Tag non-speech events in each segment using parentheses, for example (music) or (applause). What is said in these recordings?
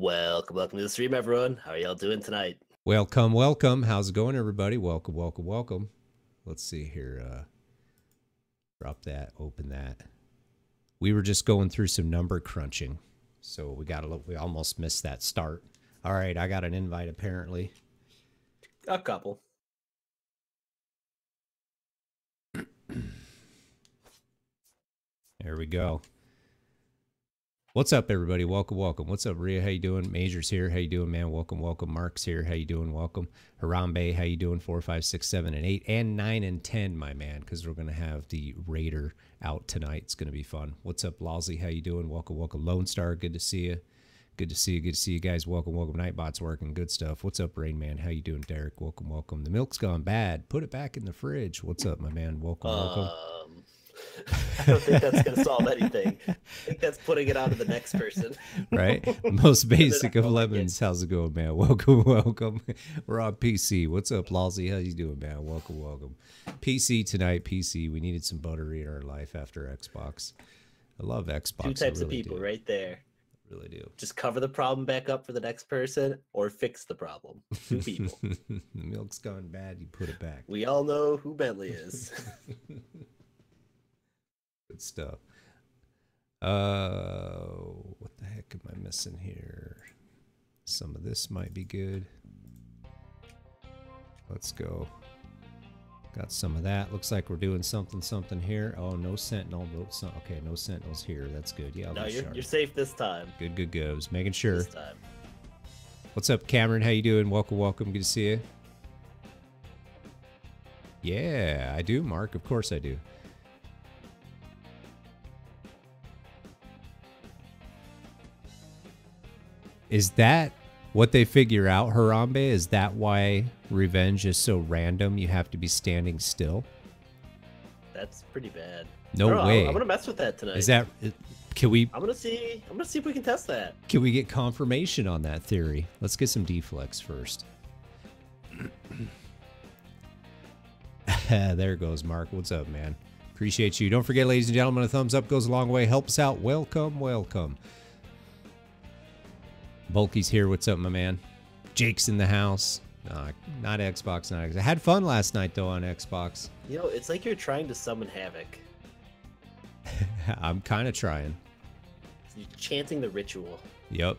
Welcome, welcome to the stream, everyone. How are y'all doing tonight? Welcome, welcome. How's it going, everybody? Welcome, welcome, welcome. Let's see here. Uh, drop that, open that. We were just going through some number crunching, so we got a little. We almost missed that start. All right, I got an invite apparently. A couple. There we go. What's up, everybody? Welcome, welcome. What's up, Ria? How you doing? Majors here. How you doing, man? Welcome, welcome. Mark's here. How you doing? Welcome. Harambe, how you doing? Four, five, six, seven, and eight, and nine and ten, my man, because we're gonna have the Raider out tonight. It's gonna be fun. What's up, Lawsy? How you doing? Welcome, welcome. Lone Star, good to see you. Good to see you. Good to see you guys. Welcome, welcome. Nightbot's working. Good stuff. What's up, Rain Man? How you doing, Derek? Welcome, welcome. The milk's gone bad. Put it back in the fridge. What's up, my man? Welcome, welcome. Uh, (laughs) I don't think that's going to solve anything. I think that's putting it on to the next person. right? (laughs) Most basic of lemons. How's it going, man? (laughs) Welcome, welcome. We're on PC. What's up, Lawsy? How you doing, man? Welcome, welcome. PC tonight. PC. We needed some buttery in our life after Xbox. I love Xbox. Two types of people do. right there. Really do. Just cover the problem back up for the next person or fix the problem. Two people. Milk's gone bad. You put it back. we all know who Bentley is. Good stuff. Uh, what the heck am I missing here? Some of this might be good. Let's go. Got some of that. Looks like we're doing something, something here. Oh, no sentinel. Okay, no sentinels here. That's good. Yeah, I'll no, you're, sharp. you're safe this time. Good, good, good. I was making sure. This time. What's up, Cameron? How you doing? Welcome, welcome. Good to see you. Yeah, I do, Mark. Of course I do. Is that what they figure out, Harambe? Is that why revenge is so random? You have to be standing still. That's pretty bad. No Bro, I'm- way. I'm, gonna mess with that tonight. Is that? Can we I'm gonna see. I'm gonna see if we can test that. Can we get confirmation on that theory? Let's get some deflects first. (laughs) there goes Mark. What's up, man? Appreciate you. Don't forget, ladies and gentlemen, a thumbs up goes a long way. Helps out. Welcome, welcome. Bulky's here. What's up, my man? Jake's in the house. No, not Xbox. Not Xbox. I had fun last night though on Xbox. You know, it's like you're trying to summon havoc. (laughs) I'm kind of trying. You're chanting the ritual. Yep.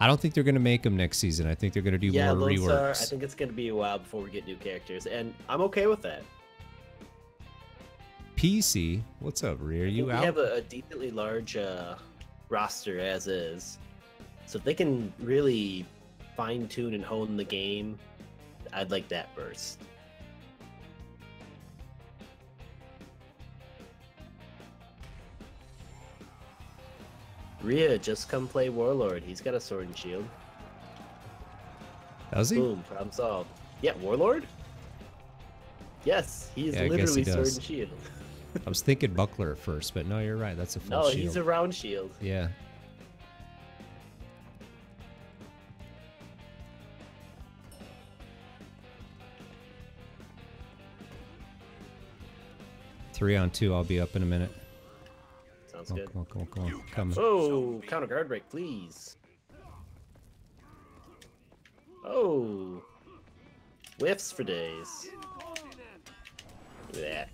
I don't think they're going to make them next season. I think they're going to do yeah, more Lone Star, I think it's gonna be a while before we get new characters, and I'm okay with that. PC, what's up, Rhea? Are you we out? have a, a decently large uh, roster as is, so if they can really fine tune and hone the game, I'd like that burst. Rhea, just come play Warlord. He's got a sword and shield. Does he? Boom, problem solved. Yeah, Warlord? Yes, he is Yeah, guess he literally sword and shield. (laughs) I was thinking buckler at first, but no, you're right. That's a full No, shield. he's a round shield. Yeah. Three on two. I'll be up in a minute. Sounds Come on, good. come on, come on, come on. Coming. Oh, counter guard break, please. Oh. Whiffs for days. Look at that.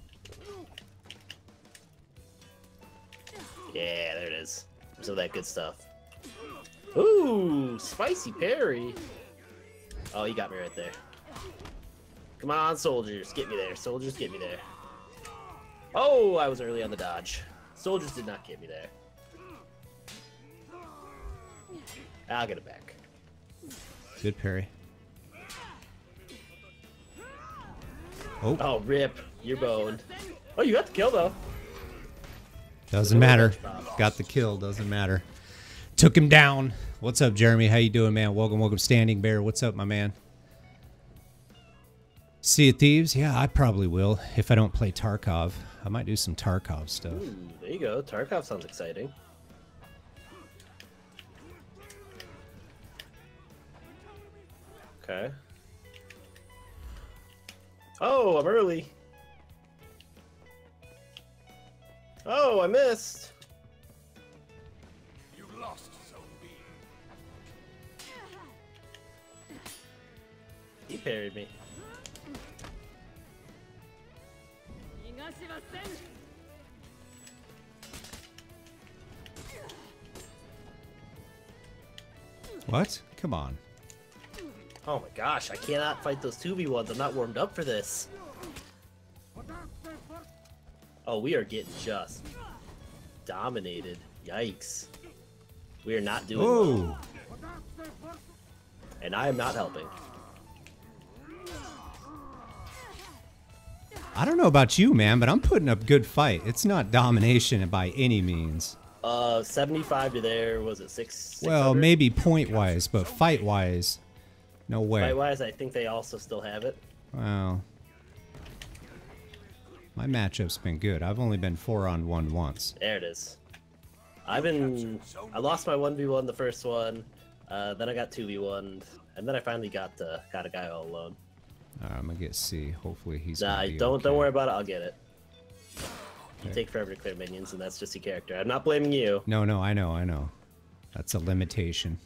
Yeah, there it is. Some of that good stuff. Ooh, spicy parry. Oh, he got me right there. Come on, soldiers, get me there. Soldiers, get me there. Oh, I was early on the dodge. Soldiers did not get me there. I'll get it back. Good parry. Oh, Oh, rip. You're boned. Oh, you got the kill, though. Doesn't matter. Got the kill. Doesn't matter. Took him down. What's up, Jeremy? How you doing, man? Welcome, welcome, Standing Bear. What's up, my man? Sea of Thieves? Yeah, I probably will if I don't play Tarkov. I might do some Tarkov stuff. Ooh, there you go. Tarkov sounds exciting. Okay. Oh, I'm early. Oh, I missed. You lost zone B. He parried me. What? Come on. Oh my gosh, I cannot fight those 2v1s. I'm not warmed up for this. Oh, we are getting just dominated. Yikes. We are not doing well, Oh, and I am not helping. I don't know about you, man, but I'm putting up good fight. It's not domination by any means. Uh, 75 to there, was it 6? Well, maybe point wise, but fight wise, no way. Fight wise, I think they also still have it. Well, my matchup's been good. I've only been four on one once. There it is. I've been. I lost my 1v1 the first one, uh, then I got 2v1, and then I finally got uh, got a guy all alone. I'm gonna get C. Hopefully he's. Nah, gonna be don't don't worry about it. I'll get it. You take forever to clear minions, and that's just your character. I'm not blaming you. No, no, I know, I know. That's a limitation.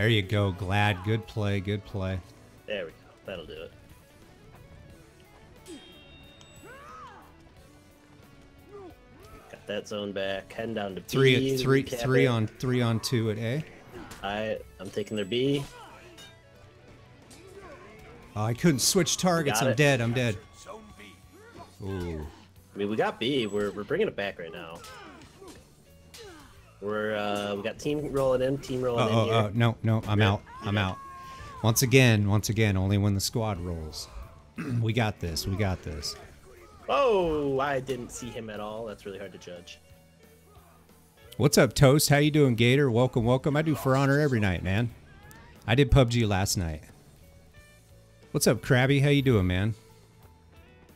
There you go, Glad. Good play, good play. There we go. That'll do it. Got that zone back. Heading down to B. Three, three, recap three it. on, three on two at A. I I'm taking their B. Oh, I couldn't switch targets. I'm it. dead. I'm dead. Ooh. I mean, we got B. We're we're bringing it back right now. We're uh we got team rolling in, team rolling Oh, in oh, here. oh, no, no, I'm Good. out. I'm out. Once again, once again, only when the squad rolls. (clears throat) we got this. We got this. Oh, I didn't see him at all. That's really hard to judge. What's up, Toast? How you doing, Gator? Welcome, welcome. I do For Honor every night, man. I did PUBG last night. What's up, Krabby? How you doing, man?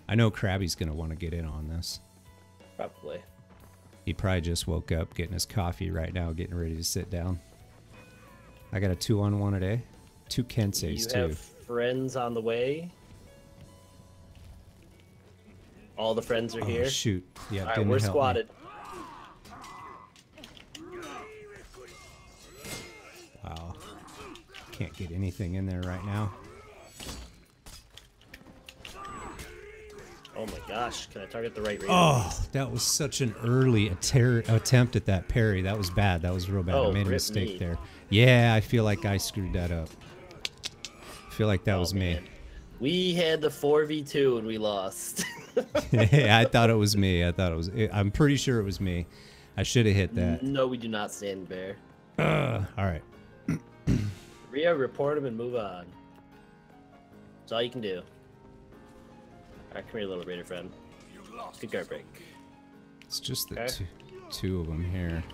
I know Krabby's gonna want to get in on this. Probably. He probably just woke up, getting his coffee right now, getting ready to sit down. I got a two on one today. Two You Kenseis too. have friends on the way. All the friends are Oh here. shoot! Yeah, All right, we're help me. squatted. Wow. Can't get anything in there right now. Oh my gosh, can I target the right? Oh, that was such an early attempt at that parry. That was bad. That was real bad. I Oh, made a mistake me. there. Yeah, I feel like I screwed that up. I feel like that Oh, was me. We had the 4v2 and we lost. (laughs) (laughs) I thought it was me. I thought it was. I'm pretty sure it was me. I should have hit that. no, we do not stand bear. Ugh. all right. Ria, report him and move on. That's all you can do. Alright, come here, little raider friend. Good guard break. It's just the Okay. two, two of them here.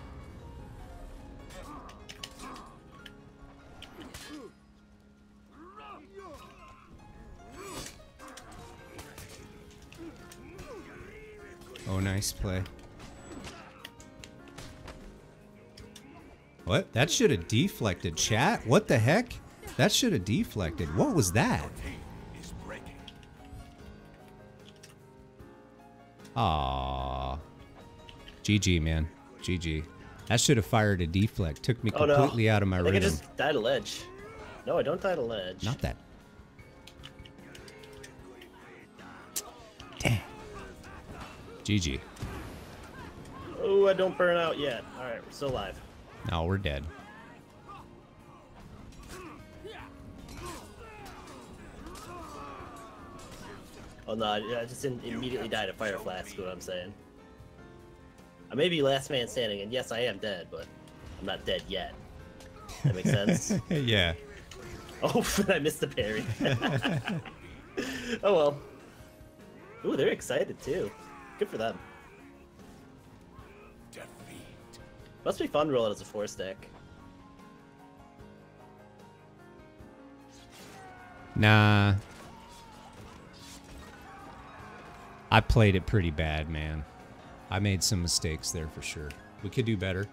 Oh, nice play. What? That should have deflected, chat. What the heck? That should have deflected. What was that? Aww. GG, man. GG. That should have fired a deflect. Took me Oh no. completely out of my I think I rhythm. just died a ledge. No, I don't die a ledge. Not that. Damn. GG. Oh, I don't burn out yet. Alright, we're still alive. No, we're dead. Oh no, I I just didn't immediately die to fire flask, is what I'm saying. I may be last man standing, and yes, I am dead, but I'm not dead yet. That makes sense? (laughs) yeah. oh, (laughs) I missed the parry. (laughs) oh well. Ooh, they're excited too. Good for them. Defeat. Must be fun rolling as a four stack. Nah. I played it pretty bad, man. I made some mistakes there for sure. We could do better.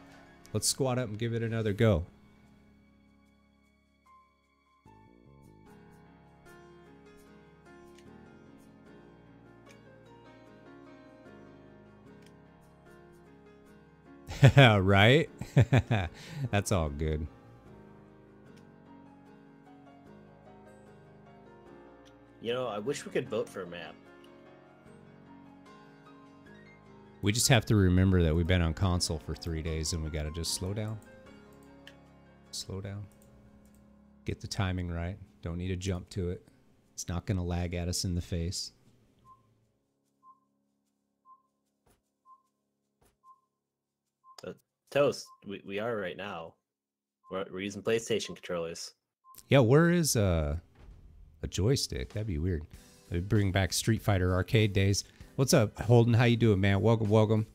Let's squat up and give it another go. (laughs) right? (laughs) That's all good. You know, I wish we could vote for a map. We just have to remember that we've been on console for three days and we gotta just slow down. Slow down. Get the timing right. Don't need to jump to it. It's not gonna lag at us in the face. But Toast, we, we are right now. We're, we're using PlayStation controllers. Yeah, where is uh, a joystick? That'd be weird. It'd bring back Street Fighter arcade days. What's up, Holden? How you doing, man? Welcome, welcome.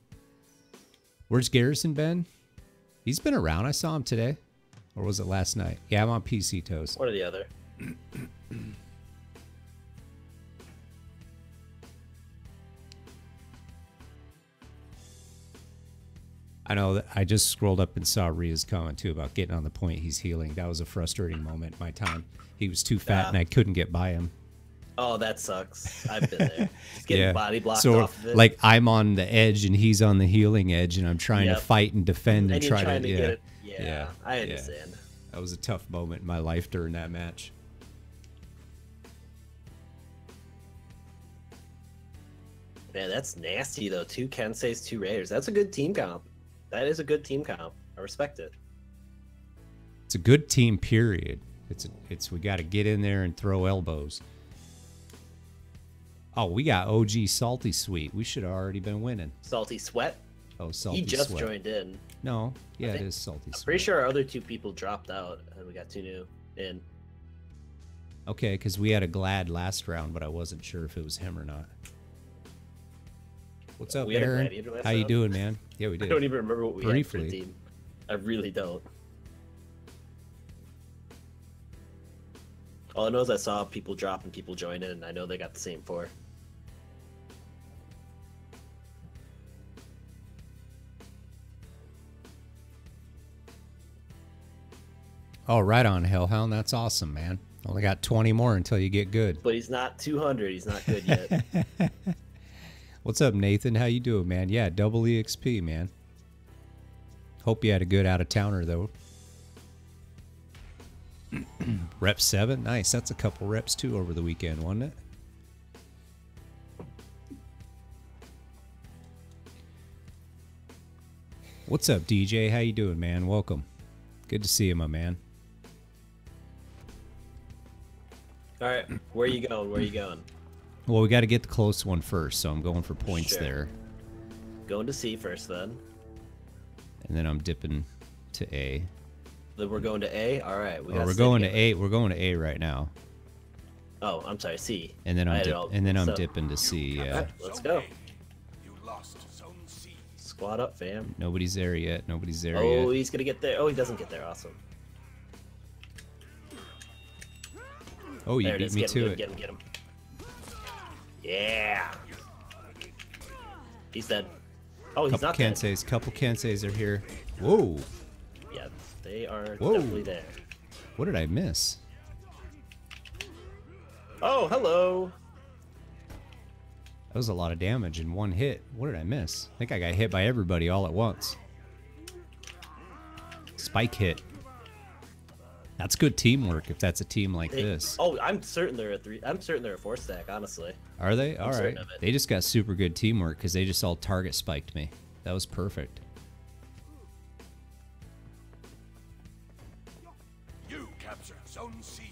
Where's Garrison been? He's been around. I saw him today. Or was it last night? Yeah, I'm on PC Toast. One or the other. (clears throat) I know that I just scrolled up and saw Ria's comment too about getting on the point he's healing. That was a frustrating moment in my time. He was too fat Yeah. and I couldn't get by him. Oh, that sucks. I've been there. (laughs) Just getting yeah. body blocked so off of it. like I'm on the edge and he's on the healing edge and I'm trying Yep. to fight and defend and, and try to, to, yeah. get it. Yeah, Yeah, I yeah. understand. That was a tough moment in my life during that match. Man, that's nasty though. Two Kenseis, two Raiders. That's a good team comp. That is a good team comp. I respect it. It's a good team period. It's it's we got to get in there and throw elbows. Oh, we got OG Salty Sweet. We should have already been winning. Salty Sweat. Oh, Salty he just Sweat. joined in. No, yeah, it think- is Salty I'm Sweat. pretty sure our other two people dropped out, and we got two new in. Okay, because we had a glad last round, but I wasn't sure if it was him or not. What's up, We Aaron? How you doing, man? Yeah, we (laughs) did. I don't even remember what we had for the team. I really don't. All I know is I saw people drop and people join in, and I know they got the same four. Oh, right on, Hellhound. That's awesome, man. Only got 20 more until you get good. But he's not 200. He's not good yet. (laughs) What's up, Nathan? How you doing, man? Yeah, double EXP, man. Hope you had a good out of towner though. (clears throat) Rep seven, nice. That's a couple reps too over the weekend, wasn't it? What's up, DJ? How you doing, man? Welcome. Good to see you, my man. All right, where you going? Where you going? Well, we got to get the close one first, so I'm going for points Sure. there, Going to C first, then. and then I'm dipping to A. Then we're going to A. All right, We oh, we're stay going to together. A. We're going to A right now. Oh, I'm sorry, C. and then I I'm dip, all- and then I'm so- dipping to C. Yeah, let's go. You lost Zone C. Squad up, fam. nobody's there yet. Nobody's there Oh, yet. Oh, he's gonna get there. Oh, he doesn't get there. Awesome. Oh, you there beat me Get him, to get him, it. get him, get him. Yeah. He's dead. Oh, he's Couple not dead. Couple Kenseis are here. Whoa, Yeah, they are Whoa. definitely there. what did I miss? Oh, hello. That was a lot of damage in one hit. What did I miss? I think I got hit by everybody all at once. Spike hit. That's good teamwork if that's a team like They- this. Oh, I'm certain they're a three. I'm certain they're a four stack. Honestly. Are they? All right. certain of it. They just got super good teamwork because they just all target spiked me. That was perfect. You capture Zone C.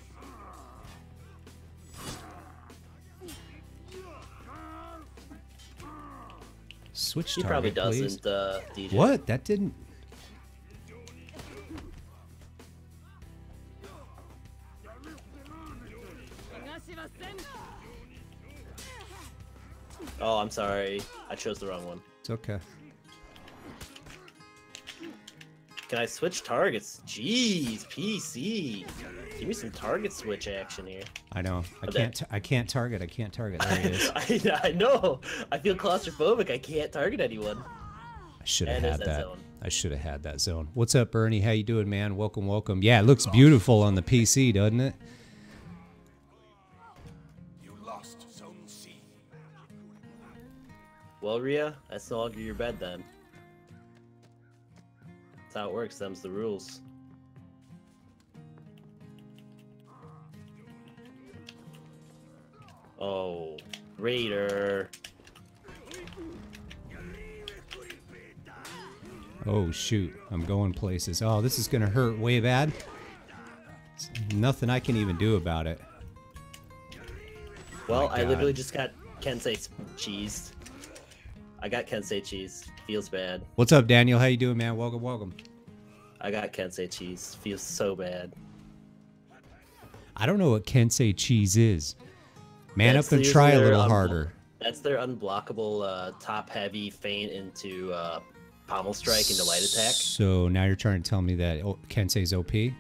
Switch He target, probably doesn't. Uh, DJ. What? That didn't. I'm sorry. I chose the wrong one. It's okay. Can I switch targets? Jeez, PC. Give me some target switch action here. I know. I can't. I can't target. I can't target. There he is. (laughs) I, I know. I feel claustrophobic. I can't target anyone. I should have had that that. zone. I should have had that zone. What's up, Bernie? How you doing, man? Welcome, welcome. Yeah, it looks beautiful on the PC, doesn't it? Well, Rhea, that's no longer your bed then. That's how it works. Them's the rules. Oh, Raider. Oh shoot, I'm going places. Oh, this is gonna hurt way bad. It's nothing I can even do about it. Well, my I literally just got Kensei cheesed. I got Kensei cheese. Feels bad. What's up, Daniel? How you doing, man? Welcome, welcome. I got Kensei cheese. Feels so bad. I don't know what Kensei cheese is. Man That's up and try a little harder. That's their unblockable uh, top heavy feint into uh, pommel strike into light attack. So now you're trying to tell me that Kensei's OP?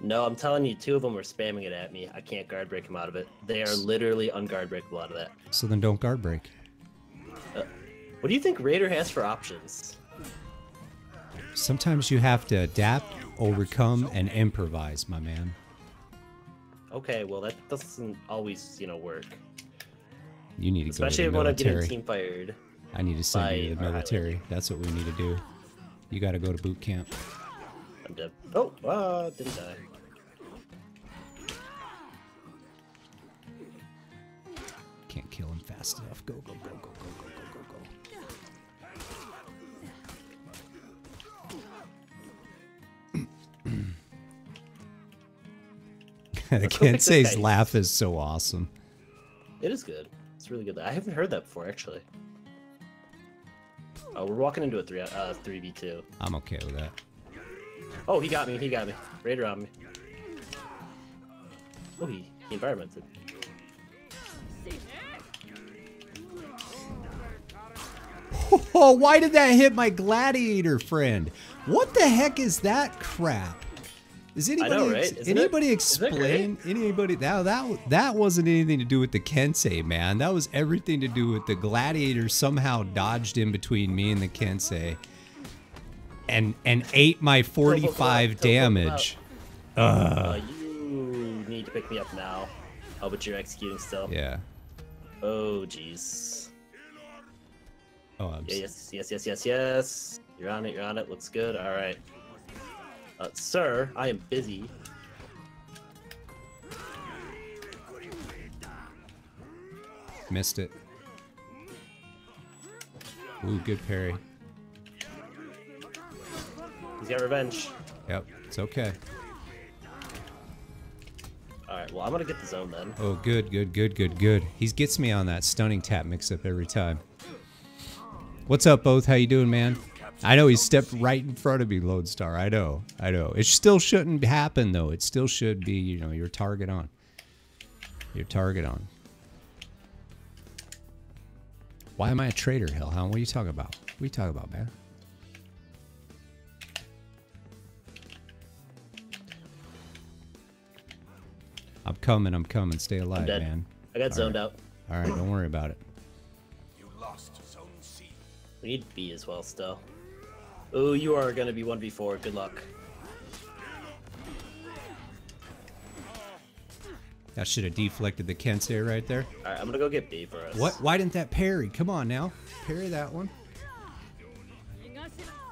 No, I'm telling you, two of them were spamming it at me. I can't guard break them out of it. They are literally unguard breakable out of that. So then don't guard break. What do you think Raider has for options? Sometimes you have to adapt, overcome, and improvise, my man. Okay, well that doesn't always, you know, work. You need to Especially go to the when I'm getting team fired. I need to send you to the military. That's what we need to do. You got to go to boot camp. I'm dead. Oh, uh, didn't die. Can't kill him fast enough. Go, go, go, go, (laughs) the (laughs) can't say pick this Kensei's guy. laugh is so awesome. It is good. It's really good. I haven't heard that before, actually. Oh, we're walking into a three uh three v two. I'm okay with that. Oh, he got me. He got me. Raider on me. Oh, he, he environmented. (laughs) Oh, why did that hit my gladiator friend? What the heck is that crap? Is anybody know, right? ex- anybody it explain anybody that that that wasn't anything to do with the Kensei, man. That was everything to do with the gladiator somehow dodged in between me and the Kensei and and ate my (laughs) 45 damage. Uh, you need to pick me up now. Oh, but you're executing still. Yeah. Oh, jeez. Oh, I'm Yeah, yes, yes, yes, yes, yes. You're on it. You're on it. Looks good. All right. Uh, sir, I am busy. missed it. Ooh, good parry. He's got revenge. Yep, it's okay. All right. Well, I'm gonna get the zone then. Oh, good, good, good, good, good. He gets me on that stunning tap mix-up every time. What's up, both? How you doing, man? I know he stepped right in front of me, Lodestar. I know, I know. It still shouldn't happen, though. It still should be, you know, your target on. your target on. Why am I a traitor, Hellhound? What are you talking about? What are you talking about, man? I'm coming, I'm coming. Stay alive, dead. man. I got zoned out. All right, don't worry about it. You lost Zone C. We need B as well still. Oh, you are gonna be 1v4. Good luck. That should have deflected the Kensei right there. Alright, I'm gonna go get B for us. What? Why didn't that parry? Come on now. Parry that one.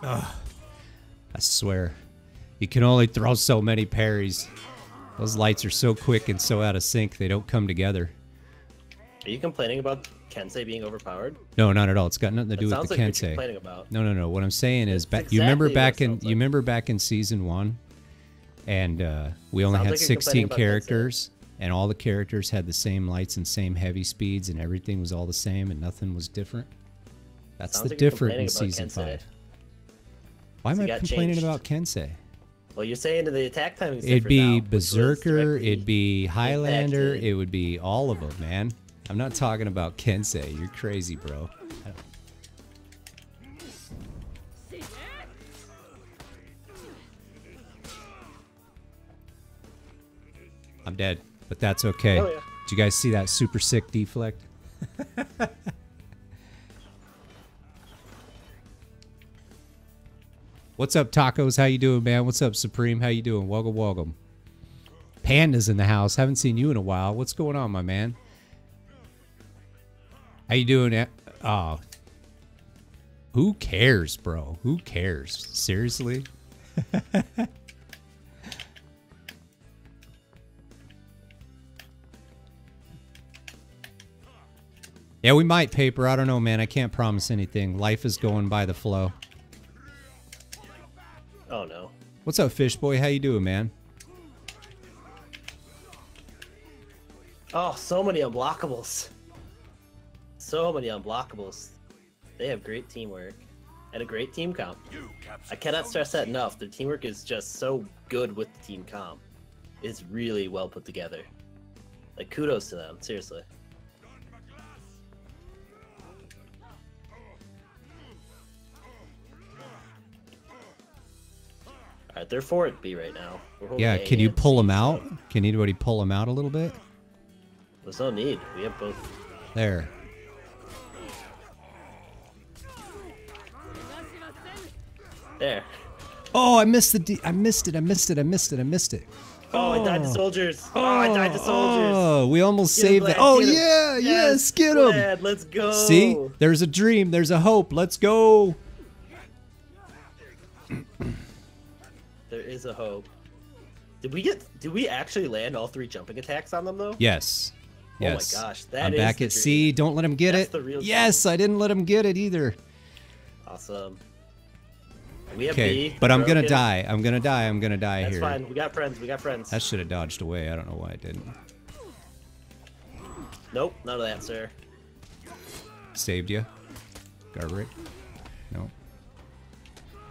Ugh. I swear. You can only throw so many parries. Those lights are so quick and so out of sync, they don't come together. Are you complaining about Kensei being overpowered? No, not at all. It's got nothing to That do with the like Kensei. complaining about. No, no, no. What I'm saying is, That's back, you remember exactly back in sounds you remember back in season one, and uh, we only Sounds had like 16 characters, and all the characters had the same lights and same heavy speeds, and everything was all the same, and nothing was different. That's Sounds the like difference in season Kensei. five. Why am I complaining changed. about Kensei? Well, you're saying to the attack timing is It'd be now, Berserker, it'd be Highlander, it would be all of them, man. I'm not talking about Kensei. You're crazy, bro. I'm dead, but that's okay. Yeah. Did you guys see that super sick deflect? (laughs) What's up, tacos? How you doing, man? What's up, Supreme? How you doing? Welcome, welcome. Panda's in the house. Haven't seen you in a while. What's going on, my man? How you doing? Oh, who cares, bro? Who cares? Seriously? (laughs) yeah, we might paper. I don't know, man. I can't promise anything. Life is going by the flow. Oh no. What's up, Fish Boy? How you doing, man? Oh, so many unblockables. So many unblockables. They have great teamwork and a great team comp. I cannot stress that enough. Their teamwork is just so good with the team comp. It's really well put together. Like kudos to them, seriously. Alright, they're four at B right now. We're Yeah, can you pull them out? Can anybody pull them out a little bit? There's no need. We have both. There. There. Oh, I missed the. D- I missed it. I missed it. I missed it. I missed it. Oh, I died to oh. soldiers. Oh, I died to oh, soldiers. Oh, we almost saved that. Oh yeah, yes, get him. Let's go. See, there's a dream. There's a hope. Let's go. (clears throat) There is a hope. Did we get? Did we actually land all three jumping attacks on them though? Yes. Yes. Oh my gosh, that I'm is back at dream. C. Don't let him get That's it. yes, I didn't let him get it either. Awesome. We have Okay, B. but I'm gonna die. I'm gonna die. I'm gonna die That's here. fine. We got friends. We got friends. That should have dodged away. I don't know why it didn't. Nope, none of that, sir. Saved you. Garbage. No.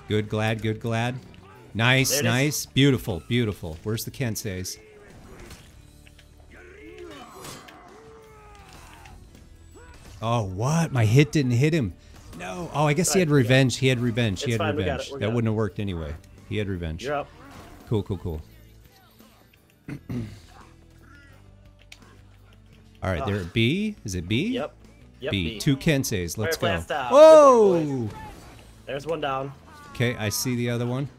Good, glad, good, glad. Nice, it is. nice. Beautiful, beautiful. Where's the Kenseis? Oh, what? My hit didn't hit him. No. Oh, I guess he had Fine, we got it. revenge. He had revenge. He had fine, revenge. That wouldn't have worked anyway. He had revenge. You're up. Cool, cool, cool. (clears throat) All right, they're at ah. B. Is it B? Yep. Yep. B. B. Two Kenseis. Let's go. Whoa! There's one down. Okay, I see the other one.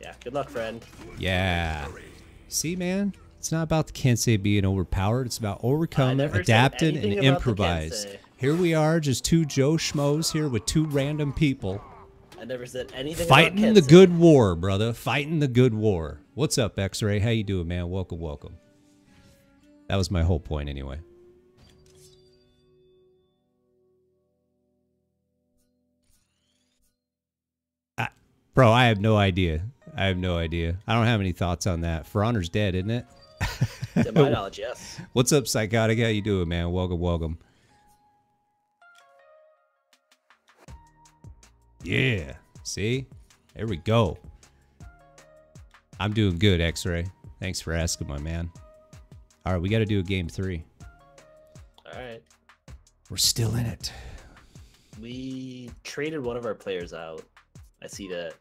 Yeah. Good luck, friend. Yeah. See, man, it's not about the Kensei being overpowered. It's about said adapted, and anything about the improvise. Here we are, just two Joe schmoes here with two random people I never said anything fighting the good war, brother. Fighting the good war. What's up, X-Ray? How you doing, man? Welcome, welcome. That was my whole point, anyway. I, bro, I have no idea. I have no idea. I don't have any thoughts on that. For Honor's dead, isn't it? To my knowledge, yes. (laughs) What's up, Psychotic? How you doing, man? Welcome, welcome. Yeah. See? There we go. I'm doing good, X-Ray. Thanks for asking, my man. All right, we got to do a game three. All right. We're still in it. We traded one of our players out. I see that.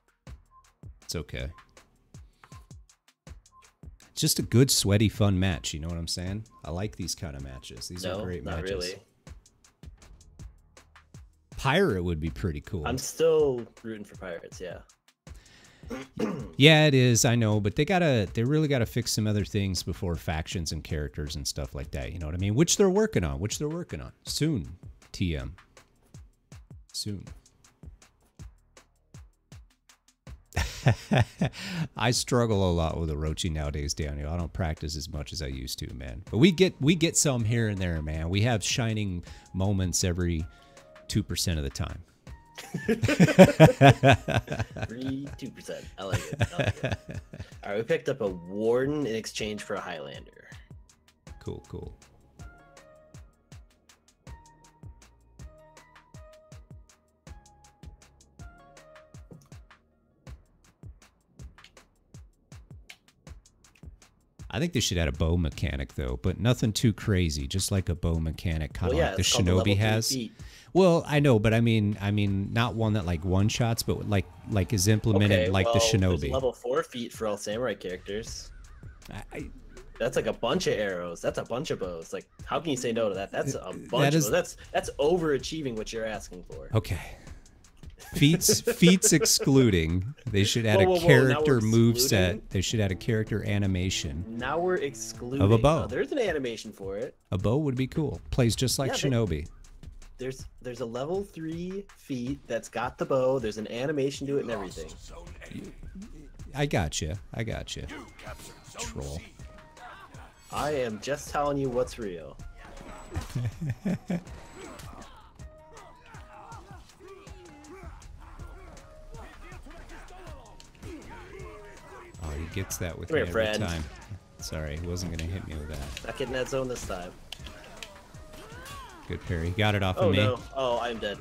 It's okay. It's just a good, sweaty, fun match. You know what I'm saying? I like these kind of matches. These no, are great not matches. really. Pirate would be pretty cool. I'm still rooting for Pirates. Yeah. (clears throat) Yeah, it is. I know, but they gotta, they really gotta fix some other things before factions and characters and stuff like that. You know what I mean? Which they're working on. Which they're working on soon. TM. Soon. (laughs) I struggle a lot with Orochi nowadays, Daniel. I don't practice as much as I used to, man. But we get we get some here and there, man. We have shining moments every two percent of the time. Three, two percent. I like it. I like it. (laughs) All right, we picked up a Warden in exchange for a Highlander. Cool, cool. I think they should add a bow mechanic though, but nothing too crazy. Just like a bow mechanic, kind of Well, yeah, like the shinobi has. feat. Well, I know, but I mean, I mean, not one that like one shots, but like like is implemented Okay, like well, the shinobi. level four feet for all samurai characters. I, That's like a bunch of arrows. That's a bunch of bows. Like, how can you say no to that? That's a bunch is- of. That's that's overachieving what you're asking for. okay. Feats (laughs) feats excluding. They should add Whoa, a whoa, now character move set. They should add a character animation. Now we're excluding. Of a bow. uh, there's an animation for it. A bow would be cool. Plays just like Yeah, they- Shinobi. There's there's a level three feat that's got the bow. There's an animation to it and everything. I A. I got you. I got you. You Troll. C. I am just telling you what's real. Oh, he gets that with Come me here, every friend. time. Sorry, he wasn't gonna hit me with that. Not getting that zone this time. Good parry. Got it off Oh of me. no! Oh, I'm dead.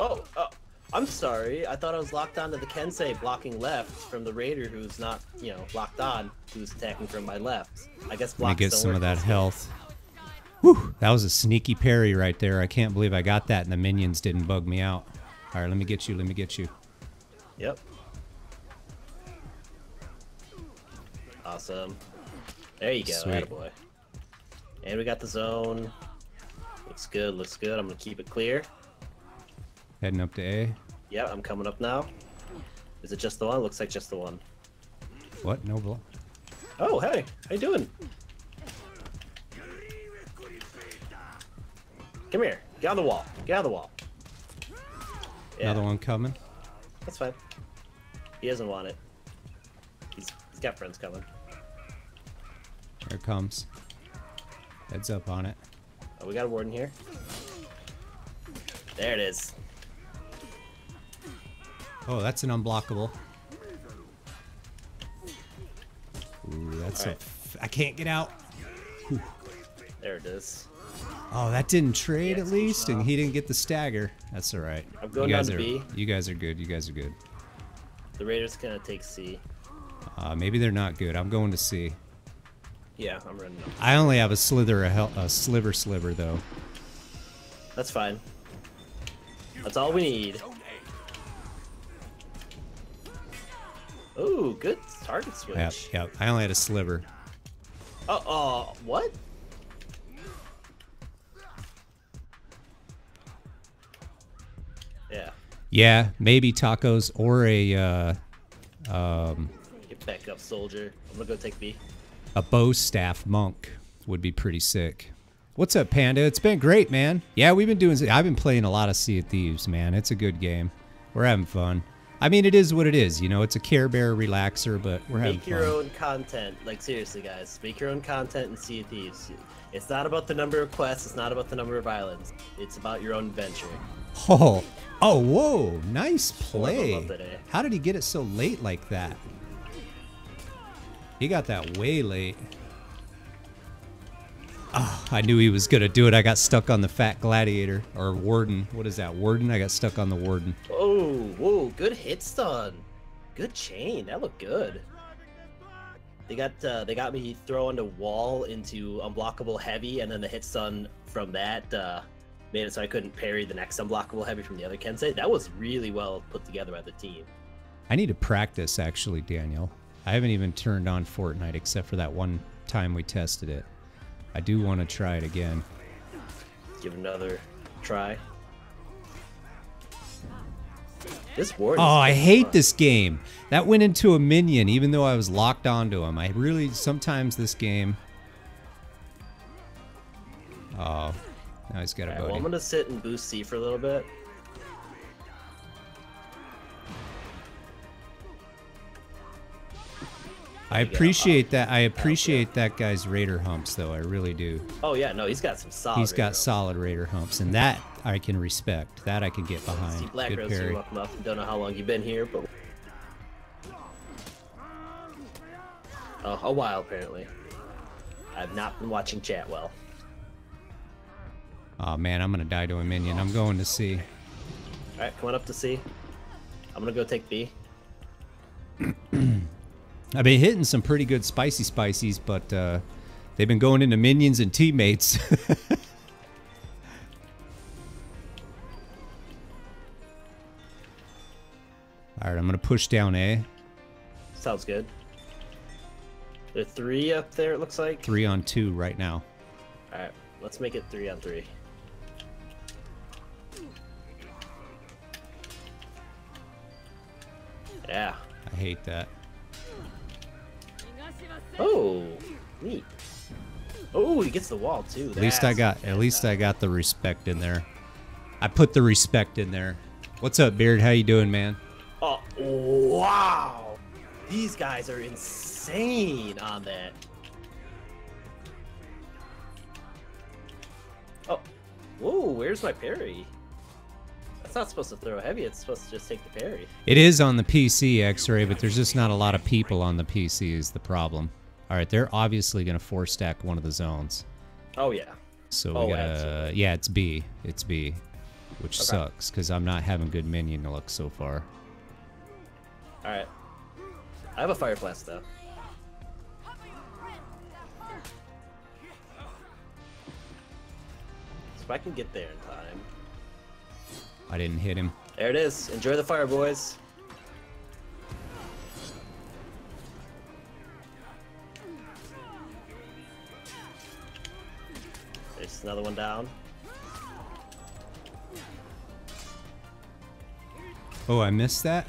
Oh, oh, I'm sorry. I thought I was locked onto the Kensei blocking left from the Raider, who's not, you know, locked on, who's attacking from my left. I guess Let me blocks get some of that health. Whew, that was a sneaky parry right there. I can't believe I got that and the minions didn't bug me out. All right, let me get you. Let me get you. Yep. Awesome. There you go, Sweet. boy. And we got the zone. Looks good. Looks good. I'm gonna keep it clear. Heading up to A. Yep, I'm coming up now. Is it just the one? Looks like just the one. What? No blow. Oh, hey, how you doing? Come here. Get on the wall. Get on the wall. Yeah, Another one coming. That's fine. He doesn't want it. He's, he's got friends coming. Here it comes. Heads up on it. Oh, we got a warden here. There it is. Oh, that's an unblockable. Ooh, that's a. Alright. f- I can't get out. There it is. Oh, that didn't trade Yeah, at least, and he didn't get the stagger. That's all right. I'm going you guys down are, B. You guys are good. You guys are good. The Raiders gonna take C. Uh, maybe they're not good. I'm going to see. Yeah, I'm running up. I only have a slither, a, a sliver, sliver though. That's fine. That's all we need. Ooh, good target switch. Yep, yep. I only had a sliver. Uh oh, what? Yeah, Yeah, maybe tacos or a uh, um, get back up, soldier. I'm gonna go take B. a bow staff monk would be pretty sick. What's up, Panda? It's been great, man. Yeah, we've been doing. I've been playing a lot of Sea of Thieves, man. It's a good game. We're having fun. I mean, it is what it is. You know, it's a Care Bear relaxer, but we're having fun. Make your fun. own content. Like seriously, guys, make your own content and Sea of Thieves. It's not about the number of quests. It's not about the number of islands. It's about your own adventure. Oh, oh, whoa! Nice Four of them play. Eh? How did he get it so late like that? He got that way late. Oh, I knew he was gonna do it. I got stuck on the fat gladiator or warden. What is that? Warden? I got stuck on the warden. Oh, whoa, good hit stun. Good chain. That looked good. They got uh, they got me throwing the wall into unblockable heavy, and then the hit stun from that uh, made it so I couldn't parry the next unblockable heavy from the other Kensei. That was really well put together by the team. I need to practice actually, Daniel. I haven't even turned on Fortnite except for that one time we tested it. I do want to try it again. Give another try. This ward. Oh, I hate fun. this game. That went into a minion, even though I was locked onto him. I really sometimes this game. Oh, now he's got a Alright, well, I'm gonna sit and boost C for a little bit. I appreciate that. I appreciate that guy's raider humps, though. I really do. Oh yeah, no, he's got some solid. He's got railroad. solid raider humps, and that I can respect. That I can get See, behind. Black Good Rose, parry. welcome up. Don't know how long you've been here, but oh, a while apparently. I've not been watching chat well. Oh man, I'm gonna die to a minion. I'm going to see. All right, coming up to C. I'm gonna go take B. (clears throat) I've been hitting some pretty good spicy spicies, but uh, they've been going into minions and teammates. (laughs) All right, I'm gonna push down A. Sounds good. There are three up there. It looks like. Three on two right now. All right, let's make it three on three. Yeah. I hate that. Oh, neat. Oh, he gets the wall too. At least I got at least I got the respect in there. I put the respect in there. What's up, Beard? How you doing, man? Oh wow. These guys are insane on that. Oh. Whoa, where's my parry? That's not supposed to throw heavy, it's supposed to just take the parry. It is on the PC, X-Ray, but there's just not a lot of people on the PC is the problem. All right, they're obviously going to four stack one of the zones. Oh, yeah. So we Oh, gotta, absolutely. yeah, it's B. It's B, which Okay. sucks because I'm not having good minion luck so far. Alright. I have a fire blast though. So if I can get there in time. I didn't hit him. There it is. Enjoy the fire, boys. There's another one down. Oh, I missed that.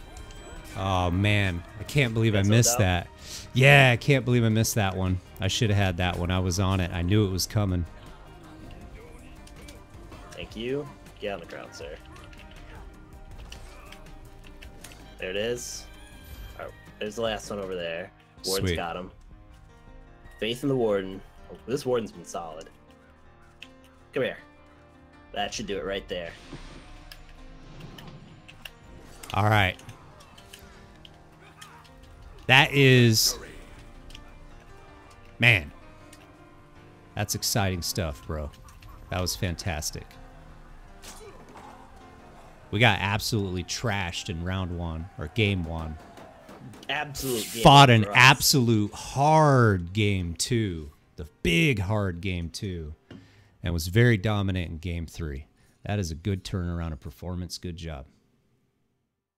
Oh man, I can't believe I missed that. Yeah, I can't believe I missed that one. I should have had that one. I was on it. I knew it was coming. Thank you. Get on the ground, sir. There it is. Alright, there's the last one over there. Warden's Sweet. got him. Faith in the Warden. This Warden's been solid. Come here. That should do it right there. All right. That is Man. That's exciting stuff, bro. That was fantastic. We got absolutely trashed in round 1 or game 1. Absolute. game Fought an absolute hard game 2. The big hard game 2 and was very dominant in game 3. That is a good turnaround of performance. Good job.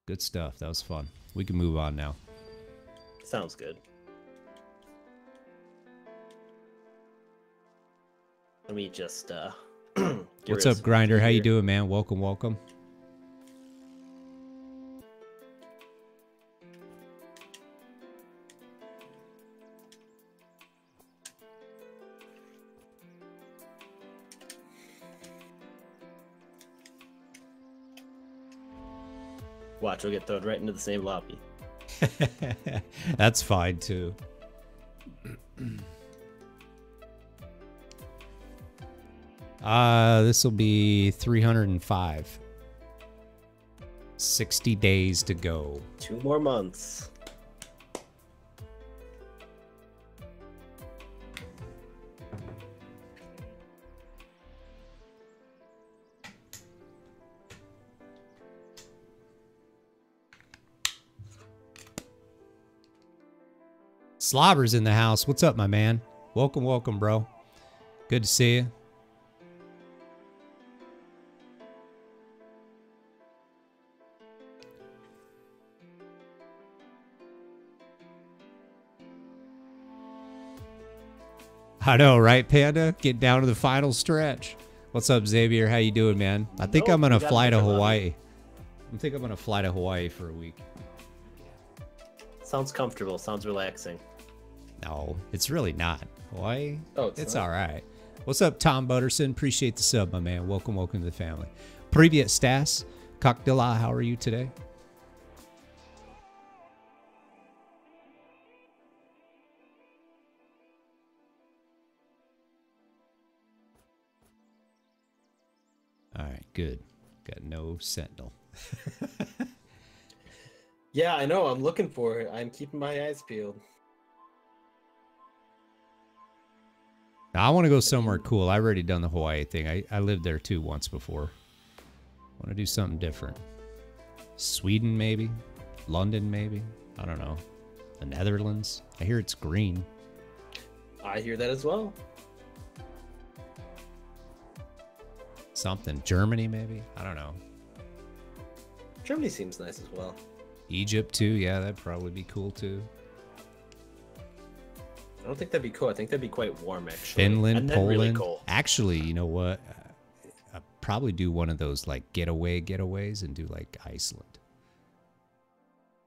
Good stuff. That was fun. We can move on now. Sounds good. Let me just uh (clears throat) What's up, Grinder? How you doing, man? Welcome, welcome. Watch, we'll get thrown right into the same lobby. (laughs) That's fine too. (clears throat) Uh, this will be 305. 60 days to go. Two more months. Slobber's in the house. What's up, my man? Welcome, welcome, bro. Good to see you. I know, right, Panda? Get down to the final stretch. What's up, Xavier? How you doing, man? I think Nope, I'm gonna fly to Hawaii. I think I'm gonna fly to Hawaii for a week. Sounds comfortable. Sounds relaxing. No, it's really not. Hawaii? Oh, it's it's all right. What's up, Tom Butterson? Appreciate the sub, my man. Welcome, welcome to the family. Privyet Stas, Cockdilla, how are you today? All right, good. Got no sentinel. (laughs) Yeah, I know. I'm looking for it. I'm keeping my eyes peeled. I want to go somewhere cool. I've already done the Hawaii thing. I, I lived there too once before. I want to do something different. Sweden, maybe. London, maybe. I don't know. The Netherlands. I hear it's green. I hear that as well. Something. Germany, maybe. I don't know. Germany seems nice as well. Egypt too. Yeah, that'd probably be cool too. I don't think that'd be cool. I think that'd be quite warm, actually. Finland, and Poland. Really cold. Actually, you know what? Uh, I'd probably do one of those like getaway getaways and do like Iceland.